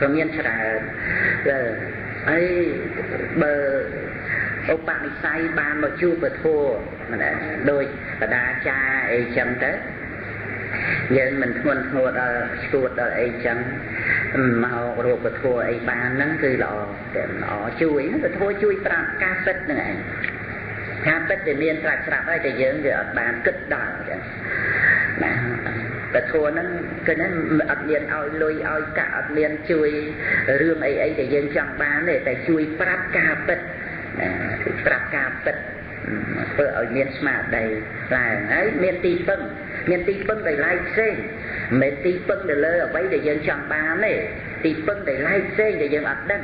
ក៏មានច្រើនហើយបើឧបនិស្ស័យបានមកជួបពធណាដោយបដាចាអីចឹងទៅយើងមិនធ្ងន់ធ្ងរដល់ឈួតដល់អីចឹងមករកពធអីបានហ្នឹងគឺល្អតែល្អជួយពធជួយប្រាប់ការពិតហ្នឹងឯងការពិតដែលមានត្រាច់ស្រាប់ហើយតែយើងវាអត់បានគិតដល់ចឹងណា ពធហ្នឹងគឺហ្នឹងអត់មានឲ្យលុយឲ្យកាក់អត់មានជួយរឿងអីអីដែលយើងចង់បានទេតែជួយប្រាប់ការពិតណាប្រាប់ការពិតធ្វើឲ្យមានស្មារតីឡើងហើយមានទីពឹងមានទីពឹងដោយឡែកផ្សេងមិនមែនទីពឹងទៅលើអ្វីដែលយើងចង់បានទេទីពឹងដោយឡែកផ្សេងដែលយើងអត់ដឹង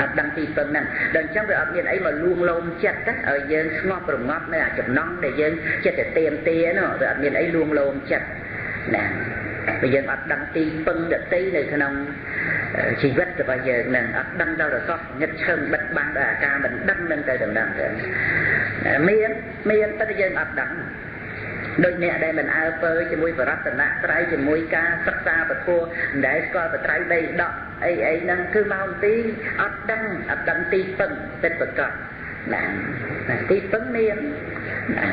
អត់ដឹងទីពឹងហ្នឹងដល់អញ្ចឹងវាអត់មានអីមកលួងលោមចិត្តឲ្យយើងស្ងប់រងាប់នៅអាចំណង់ដែលយើងចិត្តតែទៀមទានោះវាអត់មានអីលួងលោមចិត្ត ណាបើយើងអត់ដឹងទីពឹងដតីនៅក្នុងជីវិតរបស់យើងនឹងអត់ដឹងដល់រសោះញឹកឈឹងបិទបាំងដល់អាការមិនដឹងនឹងទៅដំណឹងទៅមានមានតែយើងអត់ដឹងដូចអ្នកដែលមិនអើពើជាមួយបរតនៈត្រៃជាមួយការសិក្សាពធមិនដែលស្គាល់បត្រៃដីដកអីអីហ្នឹងគឺមកទីអត់ដឹងអត់ដឹងទីពឹងពិតប្រកបណាទីពឹងមានណា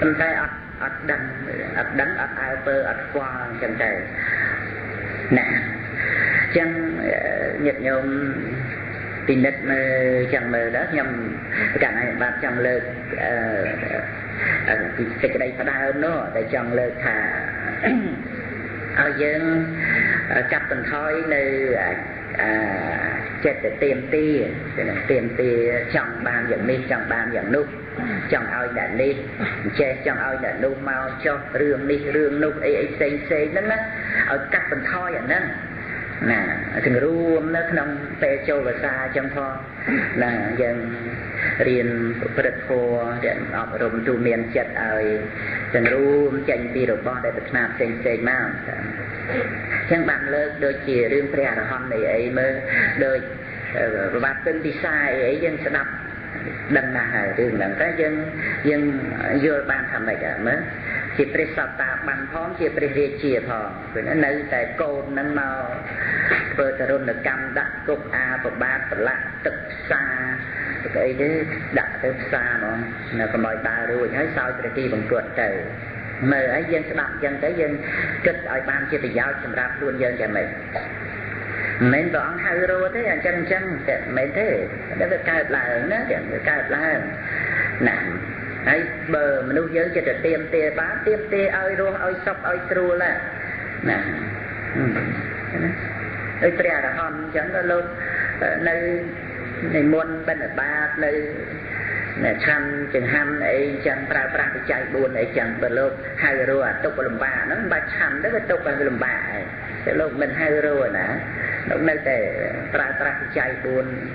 ប៉ុន្តែអត់ អត់ដឹងអត់ដឹងអត់អើពើអត់ស្គាល់អញ្ចឹងទៅណាអញ្ចឹងញាតិញោមពិនិត្យមើលចឹងមើលដល់ខ្ញុំកណ្ដាលបាទចង់លើកអឺពីសេចក្តីផ្ដើមនោះដែលចង់លើកថាឲ្យយើងកាត់បន្ថយនៅអឺ ចិត្តទៅទៀមទាទៀមទាចង់បានយ៉ាងនេះចង់បានយ៉ាងនោះចង់ឲ្យអ្នកនេះចេះចង់ឲ្យអ្នកនោះមកចុះរឿងនេះរឿងនោះអីអីផ្សេងផ្សេងហ្នឹងណាឲ្យកាត់បន្ថយអាហ្នឹងណាសង្រួមនៅក្នុងពេលចូលភាសាចឹងផងណាយើងរៀនប្រព្រឹត្តធម៌ដែលអប់រំទូមានចិត្តឲ្យសង្រួមចេញពីរបស់ដែលប្រាថ្នាផ្សេងផ្សេងមក ចឹងបានលើកដូចជារឿងព្រះអរហន្តនៃអីមើលដូចប្រវត្តិពិនពិសាអីអីយើងស្ដាប់ដឹងណាស់ហើយរឿងហ្នឹងតែយើងយើងយល់បានថាម៉េចមើលជាព្រះសត្តាបានផងជាព្រះរាជាផងព្រោះនៅតែកូនហ្នឹងមកធ្វើទរណកម្មដាក់គុកអាប្របាទប្រឡាក់ទឹកផ្សាស្អីទេដាក់ទៅផ្សារហ្មងនៅកុំឲ្យដើររួចហើយសោយព្រះទីបង្គត់ទៅ មើលហើយយើងស្ដាប់ចឹងទៅយើងគិតឲ្យបានជាប្រយោជន៍សម្រាប់ខ្លួនយើងយ៉ាងម៉េចមិនព្រះអង្គហៅរត់ទេអញ្ចឹងអញ្ចឹងតែមិនទេតែវាកើតឡើងណាតែវាកើតឡើងណាហើយបើមនុស្សយើងចិត្តទៅទៀមទាបានទៀមទាឲ្យរស់ឲ្យសុខឲ្យស្រួលណាណាហើយព្រះអរហន្តអញ្ចឹងលោកនៅនិមន្តបិណ្ឌបាតនៅ ឆាន់ចង្ហាន់អីចឹងប្រើប្រាស់បច្ច័យ4អីចឹងបើលោកហៅរੂអាទុកលំបាកហ្នឹងបាច់ឆាន់ទៅវាទុកឲ្យលំបាកហើយតែលោកមិនហៅរੂណាលោកនៅតែប្រើប្រាស់បច្ច័យ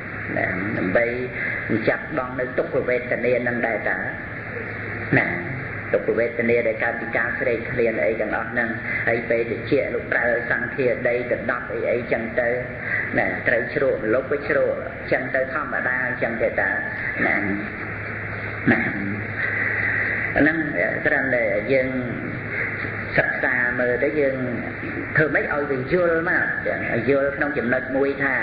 4ដើម្បីចាប់ដងនៅទុក្ខវេទនានឹងដែរតាណាទុក្ខវេទនាដែលកើតពីការស្រេកឃ្លានអីទាំងអស់ហ្នឹងហើយពេលតិចលោកប្រើសង្ឃាដីកដប់អីអីចឹងទៅណាត្រូវជ្រក់លុបទៅជ្រក់ចឹងទៅធម្មតាចឹងទេតាណា ណាហ្នឹងត្រឹមតែយើងសិក្សាមើលទៅយើងធ្វើម៉េចឲ្យវាយល់មកយល់ក្នុងចំណុចមួយថា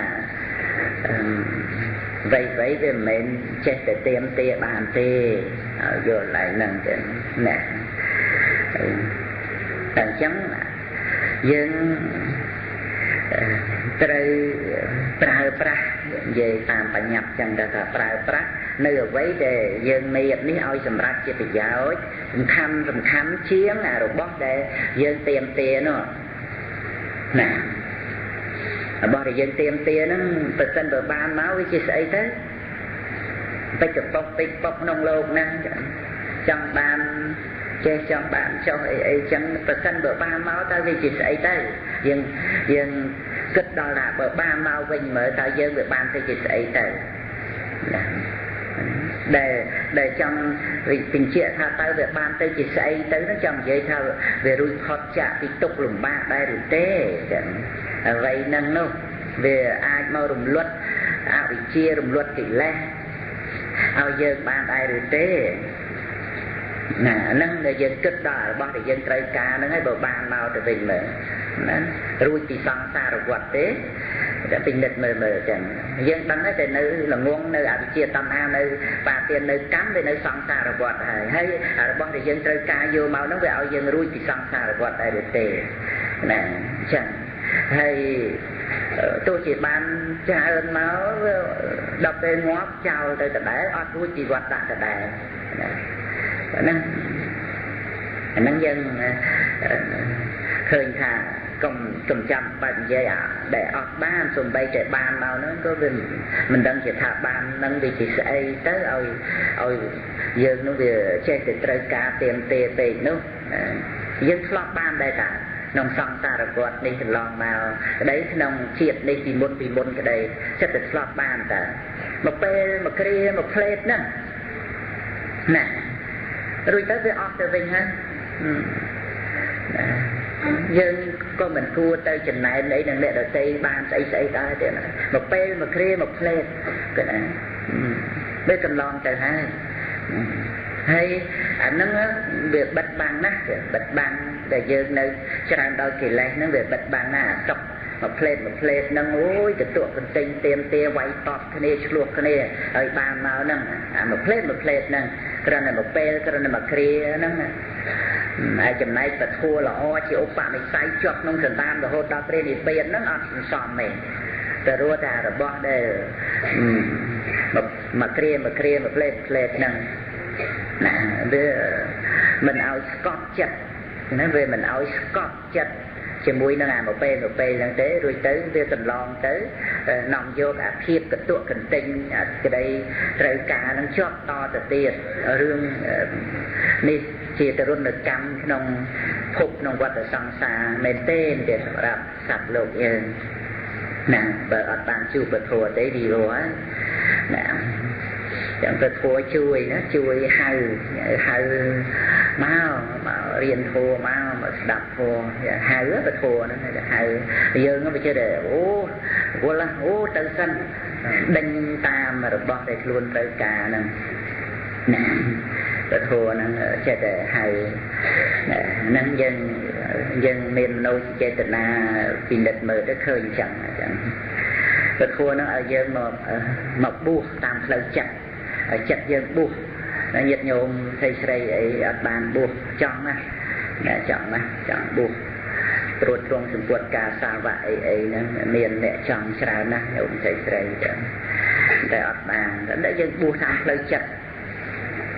វ័យវ័យវាមិនមែនចេះតែទៀមទាបានទេឲ្យយល់ឡើងហ្នឹងទៅណាតែអញ្ចឹងយើងត្រូវប្រើប្រាស់ និយាយតាមបញ្ញត្តិចឹងទៅថាប្រើប្រាស់នៅអ្វីដែលយើងមាននេះឲ្យសម្រាប់ជាប្រយោជន៍សំខាន់សំខាន់ជាងរបស់ដែលយើងទៀមទានោះណារបស់ដែលយើងទៀមទាហ្នឹងប្រសិនបើបានមកវាជាស្អីទៅពេចកប៉ុកពេចប៉ុកក្នុងលោកហ្នឹងចង់បានចេះចង់បានចុះអីអីចឹងប្រសិនបើបានមកតើវាជាស្អីទៅយើងយើង គិតដល់ថាបើបានមកវិញមើលតើយើងវាបានទៅជាស្អីទៅដែលដែលចង់បញ្ជាក់ថាតើវាបានទៅជាស្អីទៅនោះចង់និយាយថាវារួចផុតចាកពីទុក្ខលំបាកដែរឬទេចឹងអ្វីហ្នឹងនោះវាអាចមករំលត់អវិជ្ជារំលត់កិលេសឲ្យយើងបានដែរឬទេ ណាហ្នឹងដែលយើងគិតដល់របស់ដែលយើងត្រូវការហ្នឹងហើយបើបានមកទៅវិញមើលណារួចពីសង្សារវត្តទេតែពិនិត្យមើលមើលចឹងយើងដឹងហើយតែនៅល្ងងនៅអវិជ្ជាតណ្ហានៅបាទាននៅកម្មវានៅសង្សារវត្តហើយហើយរបស់ដែលយើងត្រូវការយកមកហ្នឹងវាឲ្យយើងរួចពីសង្សារវត្តដែរទេណាចឹងហើយទោះជាបានច្រើនមកដល់ពេលងាប់ចោលទៅដដែលអត់រួចជីវិតដាក់ដដែលណា ហ្នឹងអាហ្នឹងយើងឃើញថាកុំកុំចាំបាច់និយាយអាដែលអត់បានសំបីតែបានមកហ្នឹងក៏វាមិនដឹងជាថាបាននឹងវាជាស្អីទៅឲ្យឲ្យយើងនោះវាចេះតែត្រូវការទៀមទេពេកនោះយើងធ្លាប់បានដែរតាក្នុងសង្សារវត្តនេះកន្លងមកក្តីក្នុងជាតិនេះពីមុនពីមុនក្តីចិត្តតែធ្លាប់បានតាមកពេលមកគ្រាមកផ្លេតហ្នឹងណា រួចទៅវាអស់ទៅវិញហើយយើងក៏មិនគួរទៅចំណែនអីនឹងអ្នកដទៃបានស្អីស្អីដែរទេណាមកពេលមកគ្រាមកផ្លេតក៏ណាវាកន្លងទៅហើយហើយអាហ្នឹងវាបិទបាំងណាស់បិទបាំងដែលយើងនៅច្រើនដោយកិលេសហ្នឹងវាបិទបាំងណាអាតុក មកផ្លេតមកផ្លេតហ្នឹងអូយកន្ទក់កន្ទិញទៀមទាវាយតបគ្នាឆ្លោះគ្នាហើយបានមកហ្នឹងអាមកផ្លេតមកផ្លេតហ្នឹងគ្រាន់តែមកពេលគ្រាន់តែមកគ្រាហ្នឹងហើយចំណែកពធัวល្អជាឧបនិស្ស័យជាប់ក្នុងសន្តានរហូតដល់ព្រះនិព្វានហ្នឹងអត់សន្សំទេតែរស់តែរបស់ដែលមកគ្រាមកគ្រាមកផ្លេតផ្លេតហ្នឹងណាវាមិនឲ្យស្កប់ចិត្តណាវាមិនឲ្យស្កប់ចិត្ត ជាមួយនឹងអាមកពេលមកពេលហ្នឹងទេរួចទៅវាកន្លងទៅនាំយកអាភាពកតុកកន្ទិញអាក្តីត្រូវការនឹងជាប់តទៅទៀតរឿងនេះជាទរណកម្មក្នុងភពក្នុងវដ្តសង្សារមែនទេទេសម្រាប់សត្វលោកយើងណាបើអត់បានជួបពធទេវារស់ណាចឹងទៅធัวជួយណាជួយហៅហៅមកមករៀនធัวមកមក ស្ដាប់ធัวហៅទៅធัวហ្នឹងហៅយើងវាជឿតែអូវល់អូទៅសិនដេញតាមរបស់ដែលខ្លួនត្រូវការហ្នឹងណាទៅធัวហ្នឹងចេះតែហៅហ្នឹងយើងយើងមានមនោចេតនាពិនិត្យមើលទៅឃើញចឹងចឹងទៅធัวហ្នឹងឲ្យយើងមកមកបួសតាមផ្លូវចិត្តចិត្តយើងបួសញាតិញោមស្រីស្រីអីអត់បានបួសចង់ណា ណាចង់ណាចង់បួសត្រួតត្រងសម្ពុតការសាវៈអីអីហ្នឹងមានអ្នកចង់ច្រើនណាស់ញោមស្រីស្រីចឹងតែអត់បានតែយើងបួសតាមផ្លូវចិត្ត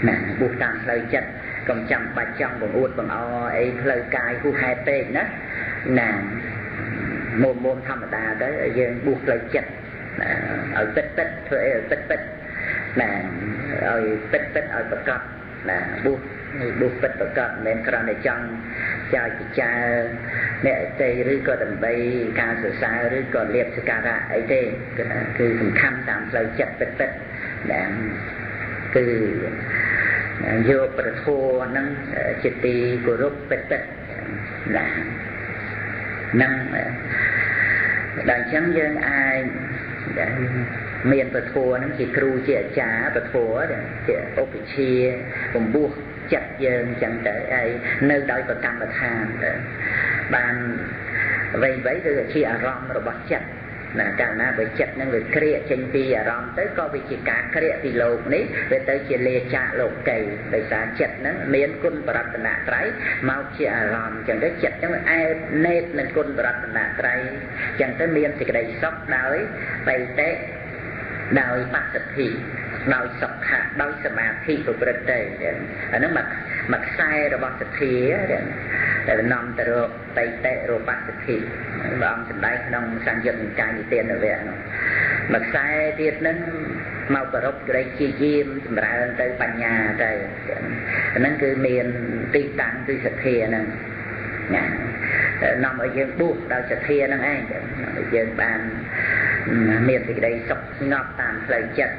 ណាបួសតាមផ្លូវចិត្តកុំចាំបាច់ចង់បង្អួតបង្អអីផ្លូវកាយហួសហេតុពេកណាណាមុំមុំធម្មតាទៅយើងបួសផ្លូវចិត្តណាឲ្យពិតពិតធ្វើអីឲ្យពិតពិតណាឲ្យពិតពិតឲ្យប្រកប ណាបុះបុះពិតប្រកបមិនមែនគ្រាន់តែចង់ចោចពិចារអ្នកទេឬក៏ដើម្បីការសរសើរឬក៏លៀបសការៈអីទេគឺសំខាន់តាមផ្លូវចិត្តពិតពិតណាគឺយកប្រធัวហ្នឹងជាទីគោរពពិតពិតណាហ្នឹងដល់អញ្ចឹងយើងអាច មានពធហ្នឹងជាគ្រូជាអាចារ្យពធជាឧបជាបំពោះចិត្តយើងអញ្ចឹងទៅហើយនៅដោយប្រកម្មដ្ឋានទៅបានអ្វីអ្វីគឺជាអារម្មណ៍របស់ចិត្តណាកាលណាបើចិត្តនឹងវាក្រៀកចេញពីអារម្មណ៍ទៅក៏វាជាការក្រៀកពីលោកនេះវាទៅជាលេចាកលោកីដោយសារចិត្តហ្នឹងមានគុណបរតនត្រ័យមកជាអារម្មណ៍អញ្ចឹងទៅចិត្តហ្នឹងអែបណេតនឹងគុណបរតនត្រ័យអញ្ចឹងទៅមានសេចក្តីសុខដោយបៃតេ ដោយបសិទ្ធិដោយសុខៈដោយសមាធិប្រព្រឹត្តទេអាហ្នឹងមកមកខ្សែរបស់សទ្ធាដែលនាំទៅរកបៃតេរូបសទ្ធិព្រះអង្គសម្ដែងក្នុងសញ្យុត្តនិកាយនិទានវៈនោះមកខ្សែទៀតហ្នឹងមកប្រពក្តីជាយាមចម្រើនទៅបញ្ញាទៅហ្នឹងគឺមានទីតាំងគឺសទ្ធាហ្នឹងណានាំឲ្យយើងបួសដោយសទ្ធាហ្នឹងឯងឲ្យយើងបាន មានសេចក្តីសុខស្ងប់តាមផ្លូវចិត្ត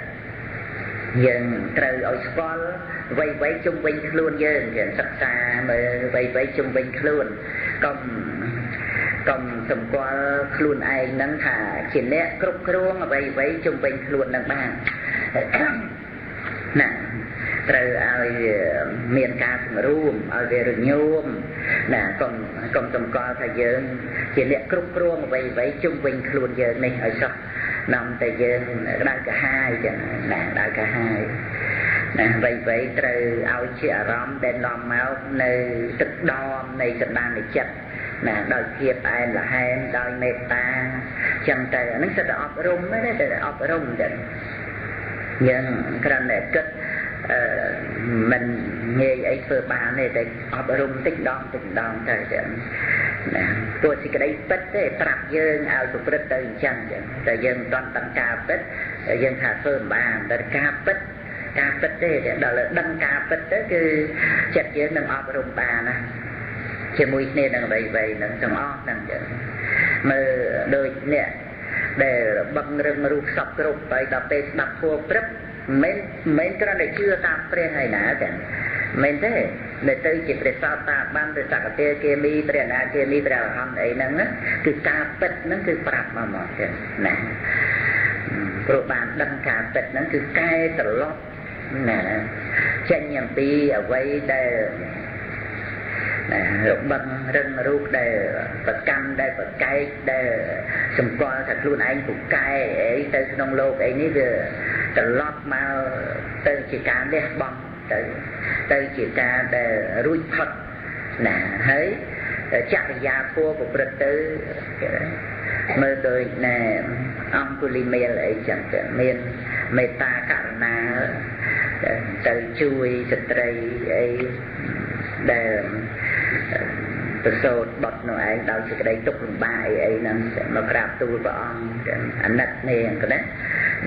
យើងត្រូវឲ្យស្គាល់អ្វីអ្វីជុំវិញខ្លួនយើងយើងសិក្សាមើលអ្វីអ្វីជុំវិញខ្លួនកុំកុំសម្គាល់ខ្លួនឯងហ្នឹងថាជាអ្នកគ្រប់គ្រងអ្វីអ្វីជុំវិញខ្លួននឹងបានណា ត្រូវឲ្យមានការសម្រួមឲ្យវារញោមណាកុំកុំសម្គាល់ថាយើង ជាអ្នកគ្រប់គ្រងអ្វីអ្វីជុំវិញខ្លួនយើងនេះឲ្យសោះនាំតែយើងដៅកាហាយចឹងណាដៅកាហាយណាអ្វីអ្វីត្រូវឲ្យជាអារម្មណ៍ដែលនាំមកនៅទឹកដមនៃសន្តានចិត្តណាដោយភាពឯនលហែនដោយមេត្តាចឹងទៅអានេះសិតតែអប់រំណាតែអប់រំចឹងយើងគ្រាន់តែគិតអឺ មិនងាយអីធ្វើបានទេតែអប់រំតិចម្ដងតិចម្ដងទៅចឹងណាទោះសេចក្តីពិតទេប្រាប់យើងឲ្យប្រព្រឹត្តទៅអញ្ចឹងចឹងតែយើងមិនដឹងដឹងការពិតយើងថាធ្វើមិនបានតែការពិតការពិតទេដល់ដឹងការពិតទៅគឺចិត្តយើងនឹងអប់រំបានណាជាមួយគ្នានឹងអ្វីអ្វីនឹងទាំងអស់ហ្នឹងចឹងមើលដូចអ្នកដែលបឹងរឹងរូបសពគ្រប់ហើយដល់ពេលស្ដាប់ធัวព្រឹប មិនមិនគ្រាន់តែជឿតាមព្រះហើយណាទាំងមិនទេដែលទៅជាព្រះសោតាបានព្រះសកតិគេមីព្រះអនាគេមីព្រះអរហន្តអីហ្នឹងគឺការពិតហ្នឹងគឺប្រាប់មកមកចឹងណាព្រោះបានដឹងការពិតហ្នឹងគឺកែត្រឡប់ណាចេញអំពីអ្វីដែលណារបឹងរឹងរូបដែលប្រកម្មដែលប្រកែកដែលសម្គាល់ថាខ្លួនឯងពូកែអីទៅក្នុងលោកអីនេះវា ត្រឡប់មកទៅជាការលះបង់ទៅទៅជាការដែលរួចផុតណាហើយចរិយាធัวប្រព្រឹត្តទៅមើលដូចណែអង្គុលីមេលអីចឹងទៅមានមេត្តាករុណាទៅជួយស្ត្រីអីដែល ប្រសូតបត់នោះឯងដោយសេចក្តីទុក្ខលំបាកអីអីហ្នឹងមកក្រាបទូលព្រះអង្គអាណិតនេះក៏ណា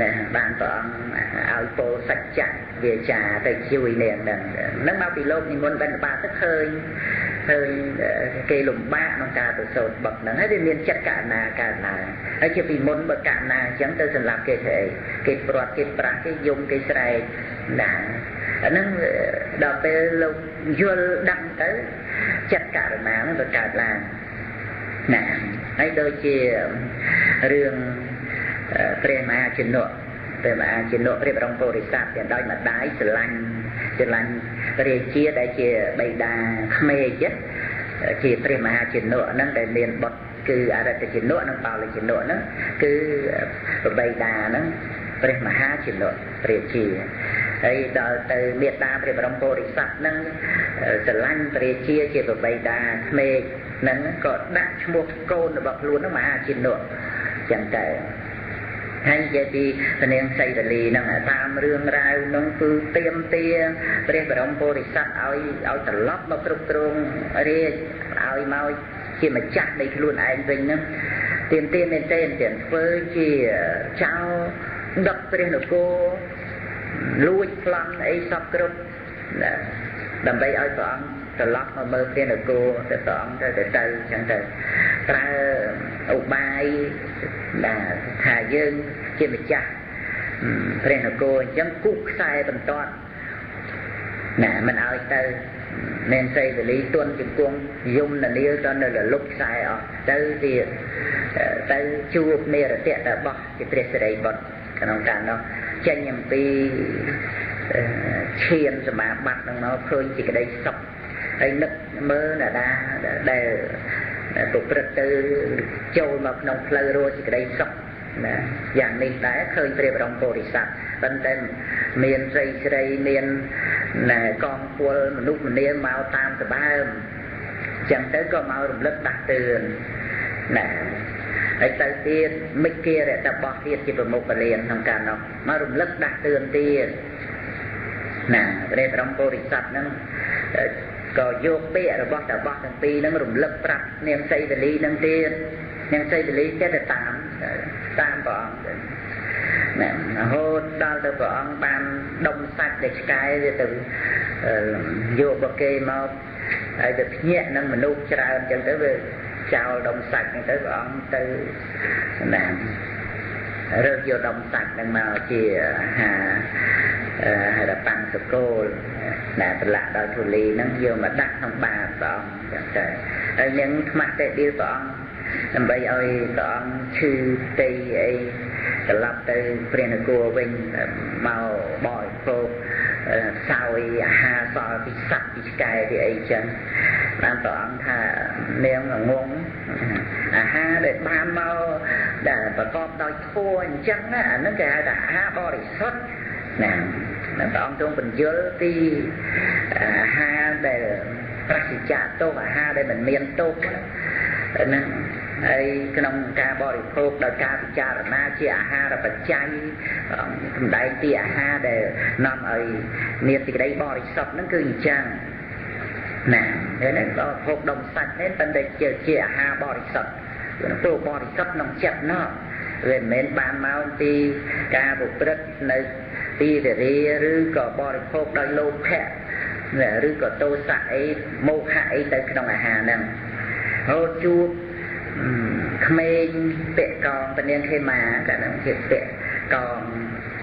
ណាបានព្រះអង្គឲ្យពោសច្ចៈវាចាទៅជួយនាងហ្នឹងហ្នឹងមកពីលោកនិមន្តបិណ្ឌបាតទៅឃើញឃើញគេលំបាកក្នុងការប្រសូតបត់ហ្នឹងហើយវាមានចិត្តកណាកើតឡើងហើយជាពីមុនបើកណាអញ្ចឹងទៅសម្រាប់គេធ្វើអីគេព្រាត់គេប្រាស់គេយំគេស្រែកណាអាហ្នឹងដល់ពេលលោកយល់ដឹងទៅ ចិត្តករណានឹងទៅកើតឡើងណាហើយដូចជារឿងព្រះមហាជនុព្រះមហាជនុរៀបរងពុរិស័ទទាំងដោយម្ដាយស្រឡាញ់ស្រឡាញ់រាជាដែលជាបិតាក្មេកជាព្រះមហាជនុហ្នឹងដែលមានបុត្រគឺអរិទ្ធជនុនិងបោលជនុហ្នឹងគឺបិតាហ្នឹង ព្រះមហាជនុព្រះជាហើយដល់ទៅមេត្តាព្រះបរមពុរិស័ទហ្នឹងស្រឡាញ់ព្រះជាជាប្របីតាក្មេកហ្នឹងក៏ដាក់ឈ្មោះកូនរបស់ខ្លួនហ្នឹងមហាជិនុចឹងទៅហើយនិយាយពីពនាងសីវលីហ្នឹងតាមរឿងរ៉ាវហ្នឹងគឺទៀមទាព្រះបរមពុរិស័ទឲ្យឲ្យត្រឡប់មកគ្រប់គ្រងរាជឲ្យមកជាម្ចាស់នៃខ្លួនឯងវិញហ្នឹងទៀមទាមែនទេទាំងធ្វើជាចៅ ដឹកព្រះនគរលួចប្លន់អីសពគ្រប់ណាដើម្បីឲ្យព្រះអង្គត្រឡប់មកមើលព្រះនគរទៅព្រះអង្គទៅទៅទៅអញ្ចឹងទៅប្រើឧបាយណាថាយើងជាម្ចាស់ព្រះនគរអញ្ចឹងគូសខ្សែបន្ទាត់ណាមិនឲ្យទៅមានសេវលីទន់ជង្គង់យំនានាទៅនៅលុបខ្សែអស់ទៅទៀតទៅជួបមេរតៈរបស់ជាព្រះសិរីបុត្រ ក្នុងកាលនោះចេញអំពីឈានសមាបត្តិនឹងមកឃើញជាក្តីសុខហើយនឹកមើលណាដាដែលប្រព្រឹត្តទៅចូលមកក្នុងផ្លូវរស់សេចក្តីសុខណាយ៉ាងនេះដែរឃើញព្រះបរមពុរិស័ទប៉ុន្តែមានស្រីស្រីមានណែកងពលមនុស្សម្នាមកតាមសបើមចឹងទៅក៏មករំលឹកដាស់តឿនណា ហើយទៅទៀតមិចគារតបោះទៀតជាប្រមុខពលានក្នុងការនោះមករំលឹកដាស់តឿនទៀតណាព្រះបរមពុរិស័ទហ្នឹងក៏យកពាក្យរបស់តបោះទាំងពីរហ្នឹងរំលឹកប្រាប់នាងសីវលីហ្នឹងទៀតនាងសីវលីចេះតែតាមតាមព្រះអង្គណារហូតដល់ទៅព្រះអង្គបានដុំសាច់ដែលឆ្កែវាទៅយកបកេមកហើយទៅភ្ញាក់នឹងមនុស្សច្រើនអញ្ចឹងទៅវា ចោលដុំសាច់ហ្នឹងទៅព្រះអង្គទៅណារើសយកដុំសាច់ហ្នឹងមកជាហារបាំងសកូលដែលប្រឡាក់ដោយធូលីហ្នឹងយកមកដាក់ក្នុងបាតព្រះអង្គចឹងទៅហើយនឹងថ្មតែដៀលព្រះអង្គដើម្បីឲ្យព្រះអង្គឈឺទីអីត្រឡប់ទៅព្រះនគរវិញមកបរិភោគ សោយអាហារសល់ពីសត្វពីឆ្កែពីអីចឹងបានព្រះអង្គថានាងងងអាហារដែលបានមកដែលប្រកបដោយធម៌អញ្ចឹងអាហ្នឹងគេហៅថាអាហារបរិសុទ្ធណាព្រះអង្គទ្រង់បញ្យល់ពីអាហារដែលប្រសិជ្ជៈទោសអាហារដែលមិនមានទោសហ្នឹង ហើយក្នុងការបរិភោគដោយការពិចារណាជាអាហារបច្ច័យសំដែងពីអាហារដែលនាំឲ្យមានសេចក្តីបរិសុទ្ធហ្នឹងគឺអញ្ចឹងណាហើយនេះបរិភោគដុំសាច់នេះប៉ុន្តែជាជាអាហារបរិសុទ្ធគឺព្រោះបរិសុទ្ធក្នុងចិត្តណោះវាមិនមែនបានមកពីការប្រព្រឹត្តនៅពីវិរិយឬក៏បរិភោគដោយលោភៈឬក៏ទោសៈអីមោហៈអីទៅក្នុងអាហារហ្នឹងហូតជួប ក្មេងពាក់កងពនាងខេមាកាលនោះជាពាក់កង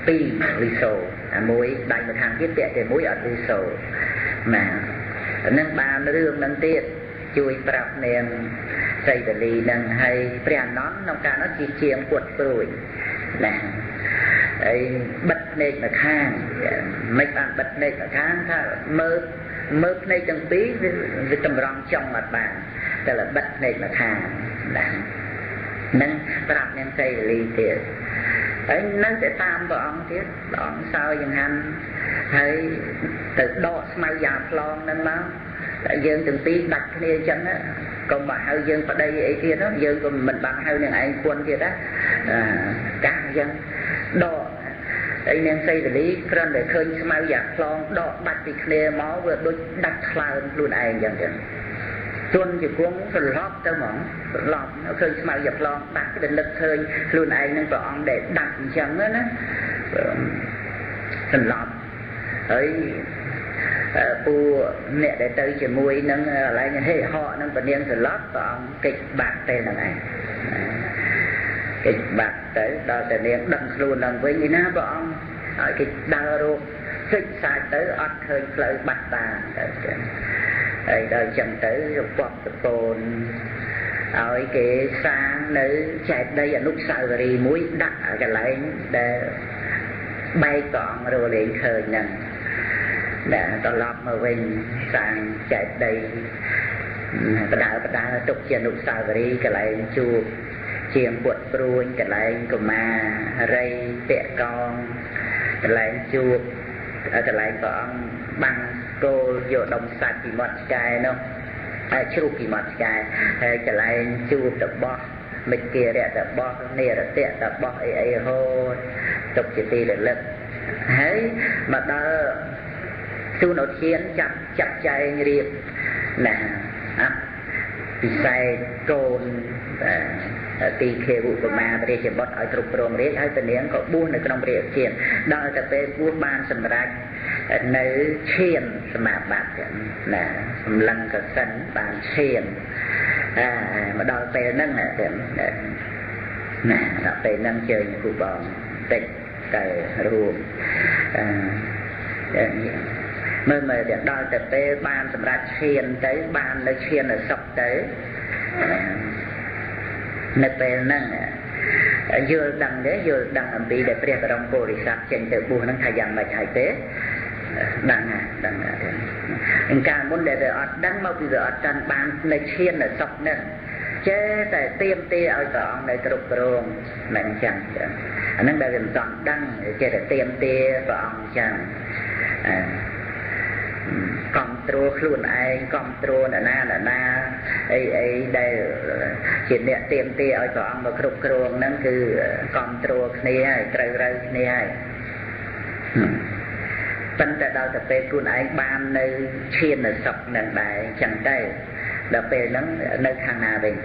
ពីរលីសូអាមួយដៃម្ខាងទៀតពាក់តែមួយអត់លីសូណានឹងបានរឿងនឹងទៀតជួយប្រាប់នាងសីតលីនឹងហើយព្រះអនន្តក្នុងការនោះជាជាងពុតព្រួយណាហើយបិទភ្នែកម្ខាងមិនបានបិទភ្នែកម្ខាងថាមើលមើលភ្នែកទាំងពីរវាតម្រង់ចង់អត់បានតែបិទភ្នែកម្ខាង ណានឹងប្រាប់នាងសីវលីទៀតហើយនៅតែតាមព្រះអង្គទៀតព្រះអង្គសើចង្ហាន់ហើយទៅដកស្មៅយ៉ាផ្លងនឹងមកតែយើងទាំងពីរដាច់គ្នាអញ្ចឹងកុំមកហៅយើងប្តីអីទៀតយើងក៏មិនបានហៅនឹងឯងពុនទៀតណាកាសអញ្ចឹងដកហើយនាងសីវលីគ្រាន់តែឃើញស្មៅយ៉ាផ្លងដកដាច់ពីគ្នាមកវាដូចដាច់ខ្លើនខ្លួនឯងអញ្ចឹងទៅ ជន់ជាគង់សន្លប់ទៅហ្មងសន្លប់ឃើញស្មៅយ៉ាផ្លងដាក់ទៅនឹកឃើញខ្លួនឯងនឹងព្រះអង្គដែលដាក់អញ្ចឹងណាសន្លប់ហើយពូអ្នកដែលទៅជាមួយនឹងកន្លែងហេហកនឹងពនាងសន្លប់ព្រះអង្គកិច្ចបាក់ទៅហ្នឹងឯងកិច្ចបាក់ទៅដល់តែនាងដឹងខ្លួនឡើងវិញឯណាព្រះអង្គហើយគេដើររកសិចសាច់ទៅអត់ឃើញផ្លូវបាត់តាទៅចឹង ហើយដល់ចឹងទៅពពតកូនឲ្យគេសាងនៅចែកដីអនុស្សាវរីយ៍មួយដាក់កន្លែងដែលបែកព្រះអង្គរលេងឃើញហ្នឹងដែលត្រឡប់មកវិញសាងចែកដីបដាបដាទុកជាអនុស្សាវរីយ៍កន្លែងជួបជាងពុតព្រួញកន្លែងកមារីពាក់កងកន្លែងជួបកន្លែងព្រះអង្គ បាំងគោលយកដុំសាច់ពីមាត់ឆ្កែនោះហើយជ្រូកពីមាត់ឆ្កែហើយកន្លែងជួបរបស់មិគិរៈរបស់និរតៈរបស់អីអីហូតទុកជាទីរលឹកហើយមកដល់ទូនឧធានចាប់ចាត់ចែងរៀបណាអពិសេសកូនទី ខេវុបមាព្រះជាបុត្រឲ្យគ្រប់គ្រងរាជហើយពនាងក៏បួសនៅក្នុងព្រះជាដល់តែពេលបួសបានសម្រេចនៅឈានសមាបត្តិណាសម្លឹងកសិនបានឈានអាមកដល់ពេលហ្នឹងណាដល់ពេលហ្នឹងជើញគ្រូបងតិចតែរួមអឺមើលមើលដល់ទៅពេលបានសម្រាប់ឈានទៅបាននៅឈាននៅសុខទៅ នៅពេលហ្នឹងយល់ដឹងទេយល់ដឹងអំពីដែលព្រះបរមពុរិស័ទចេញទៅបួសហ្នឹងថាយ៉ាងម៉េចហើយទេដឹងណាដឹងណាអង្ការមុនដែលវាអត់ដឹងមកពីវាអត់កាន់បាននៅឈាននៅសុខហ្នឹងចេះតែទៀមទាឲ្យព្រះអង្គនៅគ្រប់គ្រងមិនអញ្ចឹងចឹងអាហ្នឹងដែលវាមិនតន់ដឹងចេះតែទៀមទាព្រះអង្គអ ញ្ចឹងកំទ្រខ្លួនឯងគ្រប់គ្រងអ្នកណាអ្នកណាអីអីដែលជាអ្នកទៀមទាឲ្យព្រះអង្គមកគ្រប់គ្រងហ្នឹងគឺគ្រប់គ្រងគ្នាហើយត្រូវរើគ្នាហើយប៉ុន្តែដល់ទៅពេលខ្លួនឯងបាននៅឈាននៅសុខនឹងដែរអញ្ចឹងទៅដល់ពេលហ្នឹងនៅខាងណាវិញ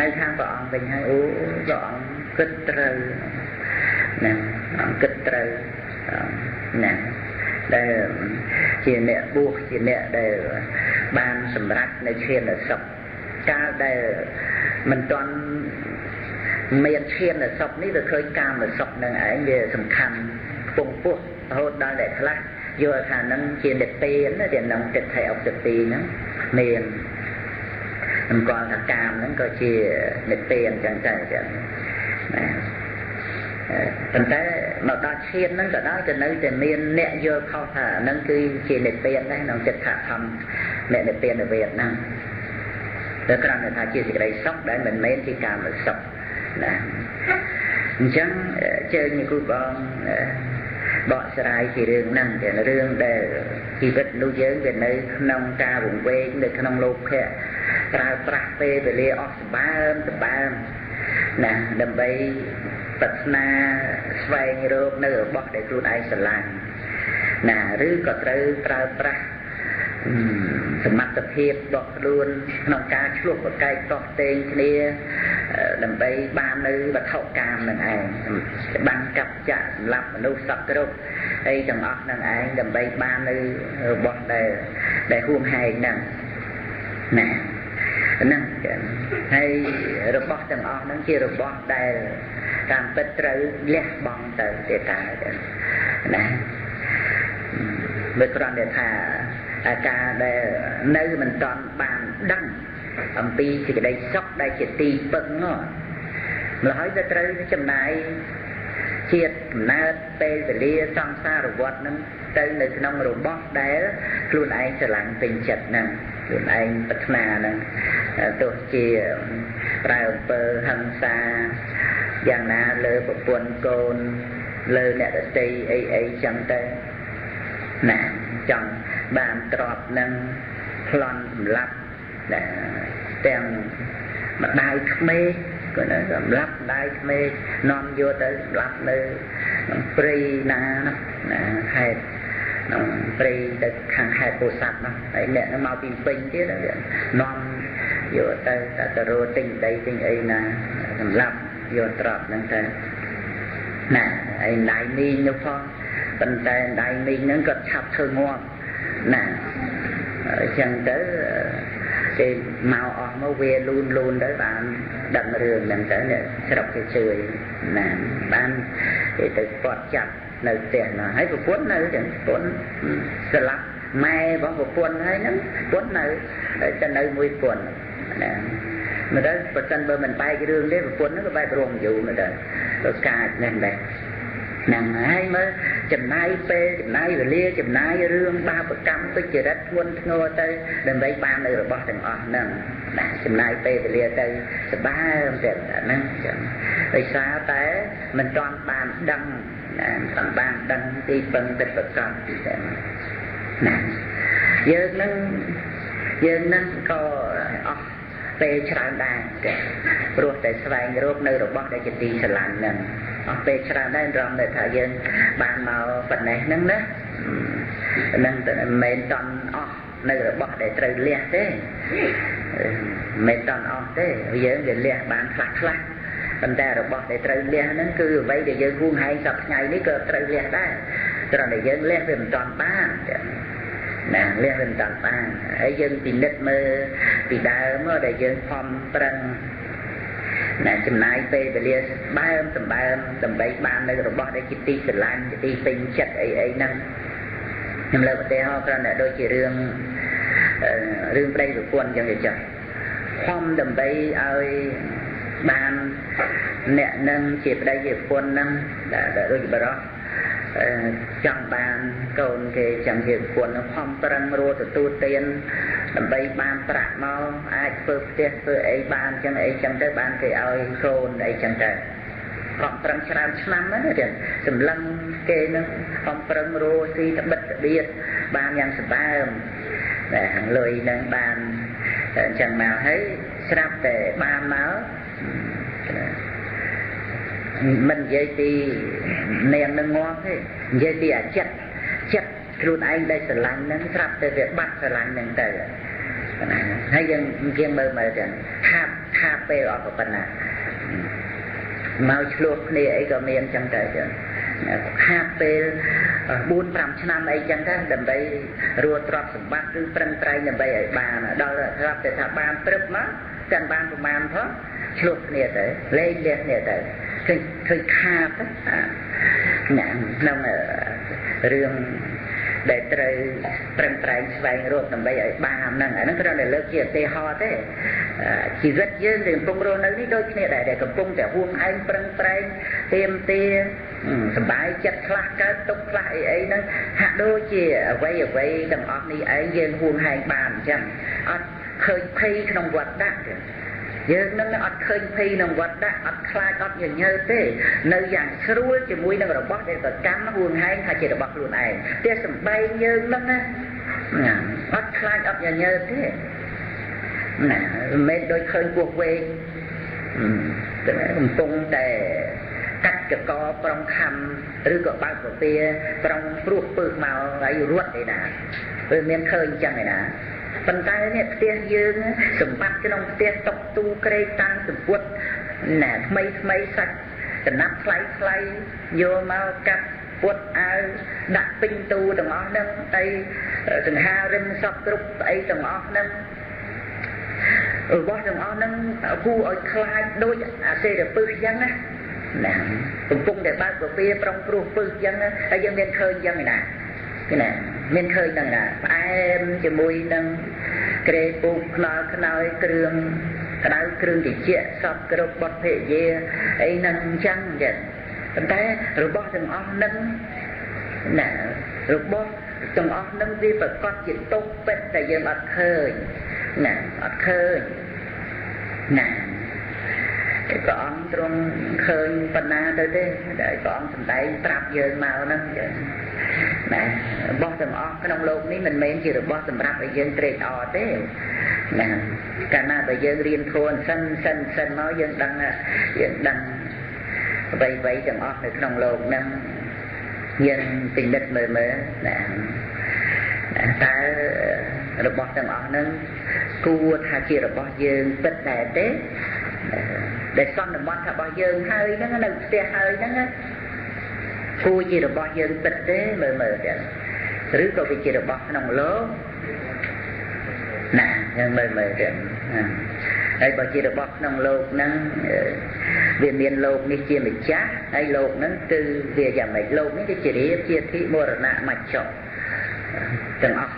នៅខាងព្រះអង្គវិញហើយអូព្រះអង្គគិតត្រូវណាអង្គគិតត្រូវណា ដែលជាអ្នកបួសជាអ្នកដែលបានសម្រេចនៅឈានសុខកាលដែលមិនទាន់មានឈានសុខនេះទៅឃើញកាមសុខនឹងឯងវាសំខាន់ខ្ពង់ពោះរហូតដល់តែខ្លះយល់ថានឹងជានិព្វានណាដែលនឹងទឹកថៃអុកទីហ្នឹងមានសម្គាល់ថាកាមហ្នឹងក៏ជានិព្វានចឹងទៅចឹងណា ប៉ុន្តែមកដល់ឈានហ្នឹងក៏ដោយក៏នៅតែមានអ្នកយល់ខុសថាហ្នឹងគឺជានិព្វានដែរក្នុងចិត្តថាធម្មអ្នកនិព្វានវេទហ្នឹងតែគ្រាន់តែថាជាសេចក្តីសុខដែលមិនមែនជាកាមសុខណាអញ្ចឹងជើញគូបងបកស្រាយពីរឿងហ្នឹងជារឿងដែលជីវិតនោះយើងវានៅក្នុងការវង្វេងនៅក្នុងលោកភៈប្រើប្រាស់ពេលវេលាអស់សម្បើមសម្បើមណាដើម្បី ប្រាថ្នាស្វែងរកនៅរបស់ដែលខ្លួនឯងស្រឡាញ់ណាឬក៏ត្រូវប្រើប្រាស់សមត្ថភាពរបស់ខ្លួនក្នុងការឆ្លោះប្រកែកតោះតេងគ្នាដើម្បីបាននៅវត្ថុកាមនឹងឯងច្បាំងកັບចាក់សម្រាប់មនុស្សសត្វគ្រប់អីទាំងអស់នឹងឯងដើម្បីបាននៅរបស់ដែលដែលហួងហែងហ្នឹងណាហ្នឹងចឹងហើយរបស់ទាំងអស់ហ្នឹងជារបស់ដែល តាមពិតត្រូវលះបង់ទៅទេតាចឹងណាមិនគ្រាន់តែថាការដែលនៅមិនតាន់បានដឹងអំពីសេចក្តីសុខដែលជាទីពឹងនោះម្ល៉េះហើយទៅត្រូវចំណាយជាតិកំណើតពេលវេលាសង្សារវត្តនឹងទៅនៅក្នុងរបស់ដែលខ្លួនឯងស្រឡាញ់ពេញចិត្តហ្នឹង ខ្លួនឯងប្រាថ្នាហ្នឹងទោះជាប្រើអំពើហិង្សាយ៉ាងណាលើប្រពន្ធកូនលើអ្នកដតីអីអីចឹងទៅណាចង់បានទ្របនឹងប្លន់សម្លាប់ទាំងម្ដាយក្មេកក៏នៅសម្លាប់ម្ដាយក្មេកនាំយកទៅសម្លាប់នៅក្នុងព្រៃណាណាហេតុ ក្នុងព្រៃទៅខាងហេតុពោធិ៍សាត់នោះហើយអ្នកនឹងមកពីពេញទៀតនាំយកទៅតែទៅរត់ទិញដីទិញអីណាសម្លាប់យកត្រប់ហ្នឹងទៅណាហើយដៃនីងនោះផងប៉ុន្តែដៃនីងហ្នឹងក៏ឆាប់ធ្វើងាប់ណាអញ្ចឹងទៅគេមកអស់មកវាលូនលូនទៅបានដឹងរឿងហ្នឹងទៅអ្នកស្រុកគេជួយណាបានគេទៅពាត់ចាប់ នៅផ្ទះនោះហើយប្រពន្ធនៅចឹងប្រពន្ធស្លាប់ម៉ែរបស់ប្រពន្ធហើយហ្នឹងប្រពន្ធនៅតែនៅមួយប្រពន្ធណាមិនដឹងបើសិនបើមិនបែករឿងទេប្រពន្ធហ្នឹងក៏បែករងយូរមិនដឹងទៅកាចនេះដែរហ្នឹងហើយមើលចំណាយពេលចំណាយវេលាចំណាយរឿងបាបកម្មទុច្ចរិតធ្ងន់ធ្ងរទៅដើម្បីបាននៅរបស់ទាំងអស់ហ្នឹងណាចំណាយពេលវេលាទៅសបើមតែហ្នឹងចឹងដោយសារតែមិនទាន់បានដឹង ណាមិនទាន់បានដឹងទីពឹងពិតប្រកបតែណាយើងនឹងយើងនឹងក៏អស់ពេលច្រើនដែរព្រោះតែស្វែងរកនៅរបស់ដែលជាទីស្រឡាញ់ហ្នឹងអស់ពេលច្រើនដែររំតែថាយើងបានមកប៉ុណ្ណេះហ្នឹងណាហ្នឹងតែមិនមែនតន់អស់នៅរបស់ដែលត្រូវលះទេមិនមែនតន់អស់ទេយើងវាលះបានខ្លះខ្លះ ប៉ុន្តែរបស់ដែលត្រូវលះហ្នឹងគឺអ្វីដែលយើងហួងហែងសប្ថ្ងៃនេះក៏ត្រូវលះដែរត្រង់តែយើងលះវាមិនតាន់បានណាលះមិនតាន់បានហើយយើងពិនិត្យមើលពីដើមមកដែលយើងខំប្រឹងណាចំណាយពេលវេលាបែមសម្បើមដើម្បីបាននៅរបស់ដែលជាទីស្រឡាញ់ជាទីពេញចិត្តអីអីហ្នឹងខ្ញុំលើកឧទាហរណ៍គ្រាន់តែដូចជារឿងរឿងប្តីប្រពន្ធអញ្ចឹងទៅចាស់ខំដើម្បីឲ្យ បានអ្នកនឹងជាប្តីជាប្រពន្ធហ្នឹងដែលដូចបរោះចង់បានកូនគេចង់ជាប្រពន្ធខំប្រឹងរੂទទួលទានដើម្បីបានប្រាក់មកអាចធ្វើផ្ទះធ្វើអីបានចឹងអីចឹងទៅបានគេឲ្យកូនអីចឹងទៅខំប្រឹងច្រើនឆ្នាំណាស់ទៀតសម្លឹងកគេនឹងអំប្រឹងរស់ស៊ីត្បិតត្បៀតបានយ៉ាងសម្បើមតែលុយនឹងបានអញ្ចឹងមកហើយស្រាប់តែបានមក មិននិយាយពីនាងនឹងងាប់ទេនិយាយពីអាចិត្តចិត្តខ្លួនឯងដែលស្រឡាញ់នឹងស្រាប់តែវាបាត់ស្រឡាញ់នឹងទៅហើយយើងយើងមើលមើលទៅខាប់ខាប់ពេលអត់ប៉ុណ្ណាមកឆ្លោះគ្នាអីក៏មានចឹងទៅចឹងខាប់ពេល4 5ឆ្នាំអីចឹងទៅដើម្បីរੂទ្រព្យសម្បត្តិឬប្រឹងប្រែងដើម្បីឲ្យបានដល់ស្រាប់តែថាបានព្រឹបមកកាន់បានប្រមាណផង ឆ្លោះគ្នាទៅលេងលះគ្នាទៅឃើញឃើញខាតណាក្នុងរឿងដែលត្រូវប្រឹងប្រែងស្វែងរកដើម្បីឲ្យបានហ្នឹងអាហ្នឹងគ្រាន់តែលើកជាឧទាហរណ៍ទេជីវិតយើងដែលកំពុងរស់នៅនេះដូចគ្នាដែរដែលកំពុងតែហួងឯងប្រឹងប្រែងទៀមទាសบายចិត្តខ្លះកើតទុកខ្លះអីអីហ្នឹងហាក់ដូចជាអ្វីអ្វីទាំងអស់នេះឯងយើងហួងហែងបានអញ្ចឹងអត់ឃើញភ័យក្នុងវត្តដាក់ទេ យើងនឹងអត់ឃើញភ័យនឹងវត្តដាក់អត់ខ្លាចអត់ញញើទេនៅយ៉ាងស្រួលជាមួយនឹងរបស់ដែលប្រកម្មហួងហែងថាជារបស់ខ្លួនឯងតែសំបែងយើងនឹងណាអត់ខ្លាចអត់ញញើទេណាមិនមែនដូចឃើញពោះវែងតែកំពុងតែកាត់កកប្រងខំឬក៏បើកពពាប្រងព្រោះពើមកហើយរត់ឯណាវាមានឃើញអញ្ចឹងឯណា ប៉ុន្តែនេះផ្ទះយើងសម្បត្តិក្នុងផ្ទះតុកទូក្រេកតាំងសម្ពុតណាថ្មីថ្មីសាច់ចំណាប់ថ្លៃថ្លៃយកមកកាត់ពុតអាវដាក់ពេញទូទាំងអស់ហ្នឹងអីសង្ហារិមសពគ្រប់អីទាំងអស់ហ្នឹងរបស់ទាំងអស់ហ្នឹងគួរឲ្យខ្លាចដូចអាសេរពឹសអញ្ចឹងណាណាកំពុងតែបើកពពាប្រុងព្រោះពឹសអញ្ចឹងហើយយើងមានឃើញអញ្ចឹងឯណាណាមានឃើញហ្នឹងណាផ្អែមជាមួយនឹង ក្រេពូកខ្នល់ខ្នើយគ្រឿងក្តៅគ្រឿងតិចសពគ្រប់បត់ភេយាអីហ្នឹងអញ្ចឹងចឹងប៉ុន្តែរបស់ទាំងអស់ហ្នឹងណារបស់ទាំងអស់ហ្នឹងវាប្រកបជាទុកពិតតែយើងអត់ឃើញណាអត់ឃើញណា ឯព្រះអង្គទ្រង់ឃើញបណ្ណាទៅទេដែលព្រះអង្គសំដែងប្រាប់យើងមកហ្នឹងណារបស់ទាំងអស់ក្នុងលោកនេះមិនមែនជារបស់សម្រាប់ឲ្យយើងត្រេកអរទេណាកាលណាបើយើងរៀនធួនសិនសិនសិនមកយើងដឹងថាយើងដឹងអ្វីៗទាំងអស់នៅក្នុងលោកហ្នឹងយើងពិនិត្យមើលមើលណាតើរបស់ទាំងអស់ហ្នឹងគួរថាជារបស់យើងពិតដែរទេ ដែលសន្មត់ថារបស់យើងហើយហ្នឹងនៅផ្ទះហើយហ្នឹងគួរជារបស់យើងពិតទេមើលមើលចឹងឬក៏វាជារបស់ក្នុងលោកណាយើងមើលមើលចឹងហើយបើជារបស់ក្នុងលោកហ្នឹងវាមានលោកនេះជាម្ចាស់ហើយលោកហ្នឹងគឺវាយ៉ាងម៉េចលោកនេះគឺជារាជាធិមរណៈមច្ចុទាំងអស់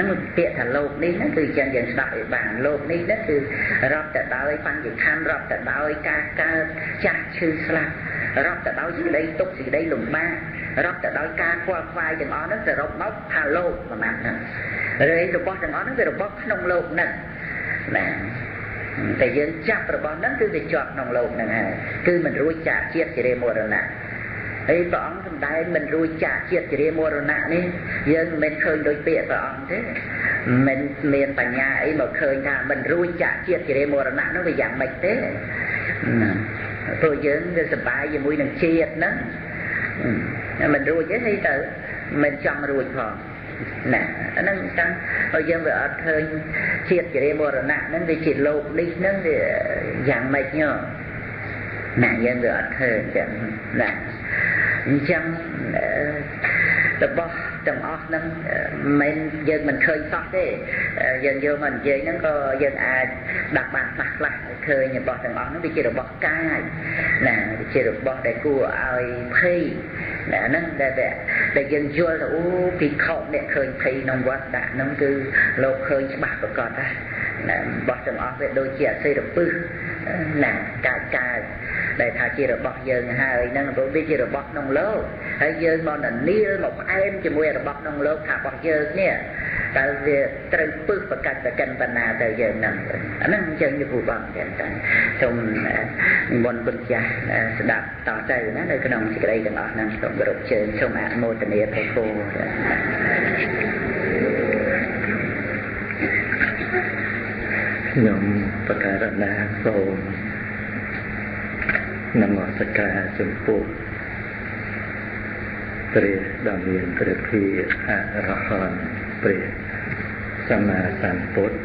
នឹងពាក្យថាលោកនេះហ្នឹងគឺចឹងយើងស្ដាប់ឲ្យបានលោកនេះហ្នឹងគឺរាប់តែដោយបញ្ញខណ្ឌរាប់តែដោយការកើតចាស់ឈឺស្លាប់រាប់តែដោយសេចក្តីទុកសេចក្តីលំបាករាប់តែដោយការខ្វល់ខ្វាយទាំងអស់ហ្នឹងសរុបមកថាលោកប៉ុណ្ណាហ្នឹងរឿងរបស់ទាំងអស់ហ្នឹងវារបស់ក្នុងលោកហ្នឹងណាតែយើងចាប់របស់ហ្នឹងគឺវាជាប់ក្នុងលោកហ្នឹងហើយគឺមិនរួចចាកជាតិជារេមរណៈហើយព្រះអង្គ សំដែងមិនរួចចាកជាតិជារាមរណៈនេះយើងមិនឃើញដូចពាក្យព្រះអង្គទេមិនមានបញ្ញាអីមកឃើញថាមិនរួចចាកជាតិជារាមរណៈនោះវាយ៉ាងម៉េចទេព្រោះយើងវាសប្បាយជាមួយនឹងជាតិហ្នឹងមិនរួចទេហើយទៅមិនចង់រួចផងណាអាហ្នឹងចាំហើយយើងវាអត់ឃើញជាតិជារាមរណៈហ្នឹងវាជាលោកនេះហ្នឹងវាយ៉ាងម៉េចញោណាយើងវាអត់ឃើញចឹងណា អញ្ចឹងរបស់ទាំងអស់ហ្នឹងមិនយើងមិនឃើញសោះទេយើងយកមកនិយាយហ្នឹងក៏យើងអាចដាក់បានខ្លះខ្លះឃើញរបស់ទាំងអស់ហ្នឹងវាជារបស់កាយណាវាជារបស់ដែលគួរឲ្យភ័យណាហ្នឹងដែលដែលយើងយល់ទៅអូពីខោអ្នកឃើញភ័យក្នុងវត្តដាក់ហ្នឹងគឺលោកឃើញច្បាស់ប្រកបណារបស់ទាំងអស់វាដូចជាអសេរពឹសណាកាយកាយ ដែលថាជារបស់យើងហើយហ្នឹងព្រោះវាជារបស់ក្នុងលោកហើយយើងមកនាលមកផ្អែមជាមួយរបស់ក្នុងលោកថារបស់យើងនេះហតើវាត្រូវពឹសប្រកាសប្រកិនបណ្ណាទៅយើងហ្នឹងអាហ្នឹងអញ្ចឹងជាពូបងចឹងតែសូមនិមន្តគុណចាស់ស្ដាប់តទៅណានៅក្នុងសេចក្តីទាំងអស់ហ្នឹងសូមគោរពជើញសូមអនុមោទនាព្រះគោខ្ញុំបការណាសូម នមស្ការចំពោះព្រះដ៏មានព្រះភិអរហន្តព្រះសម្មាសម្ពុទ្ធ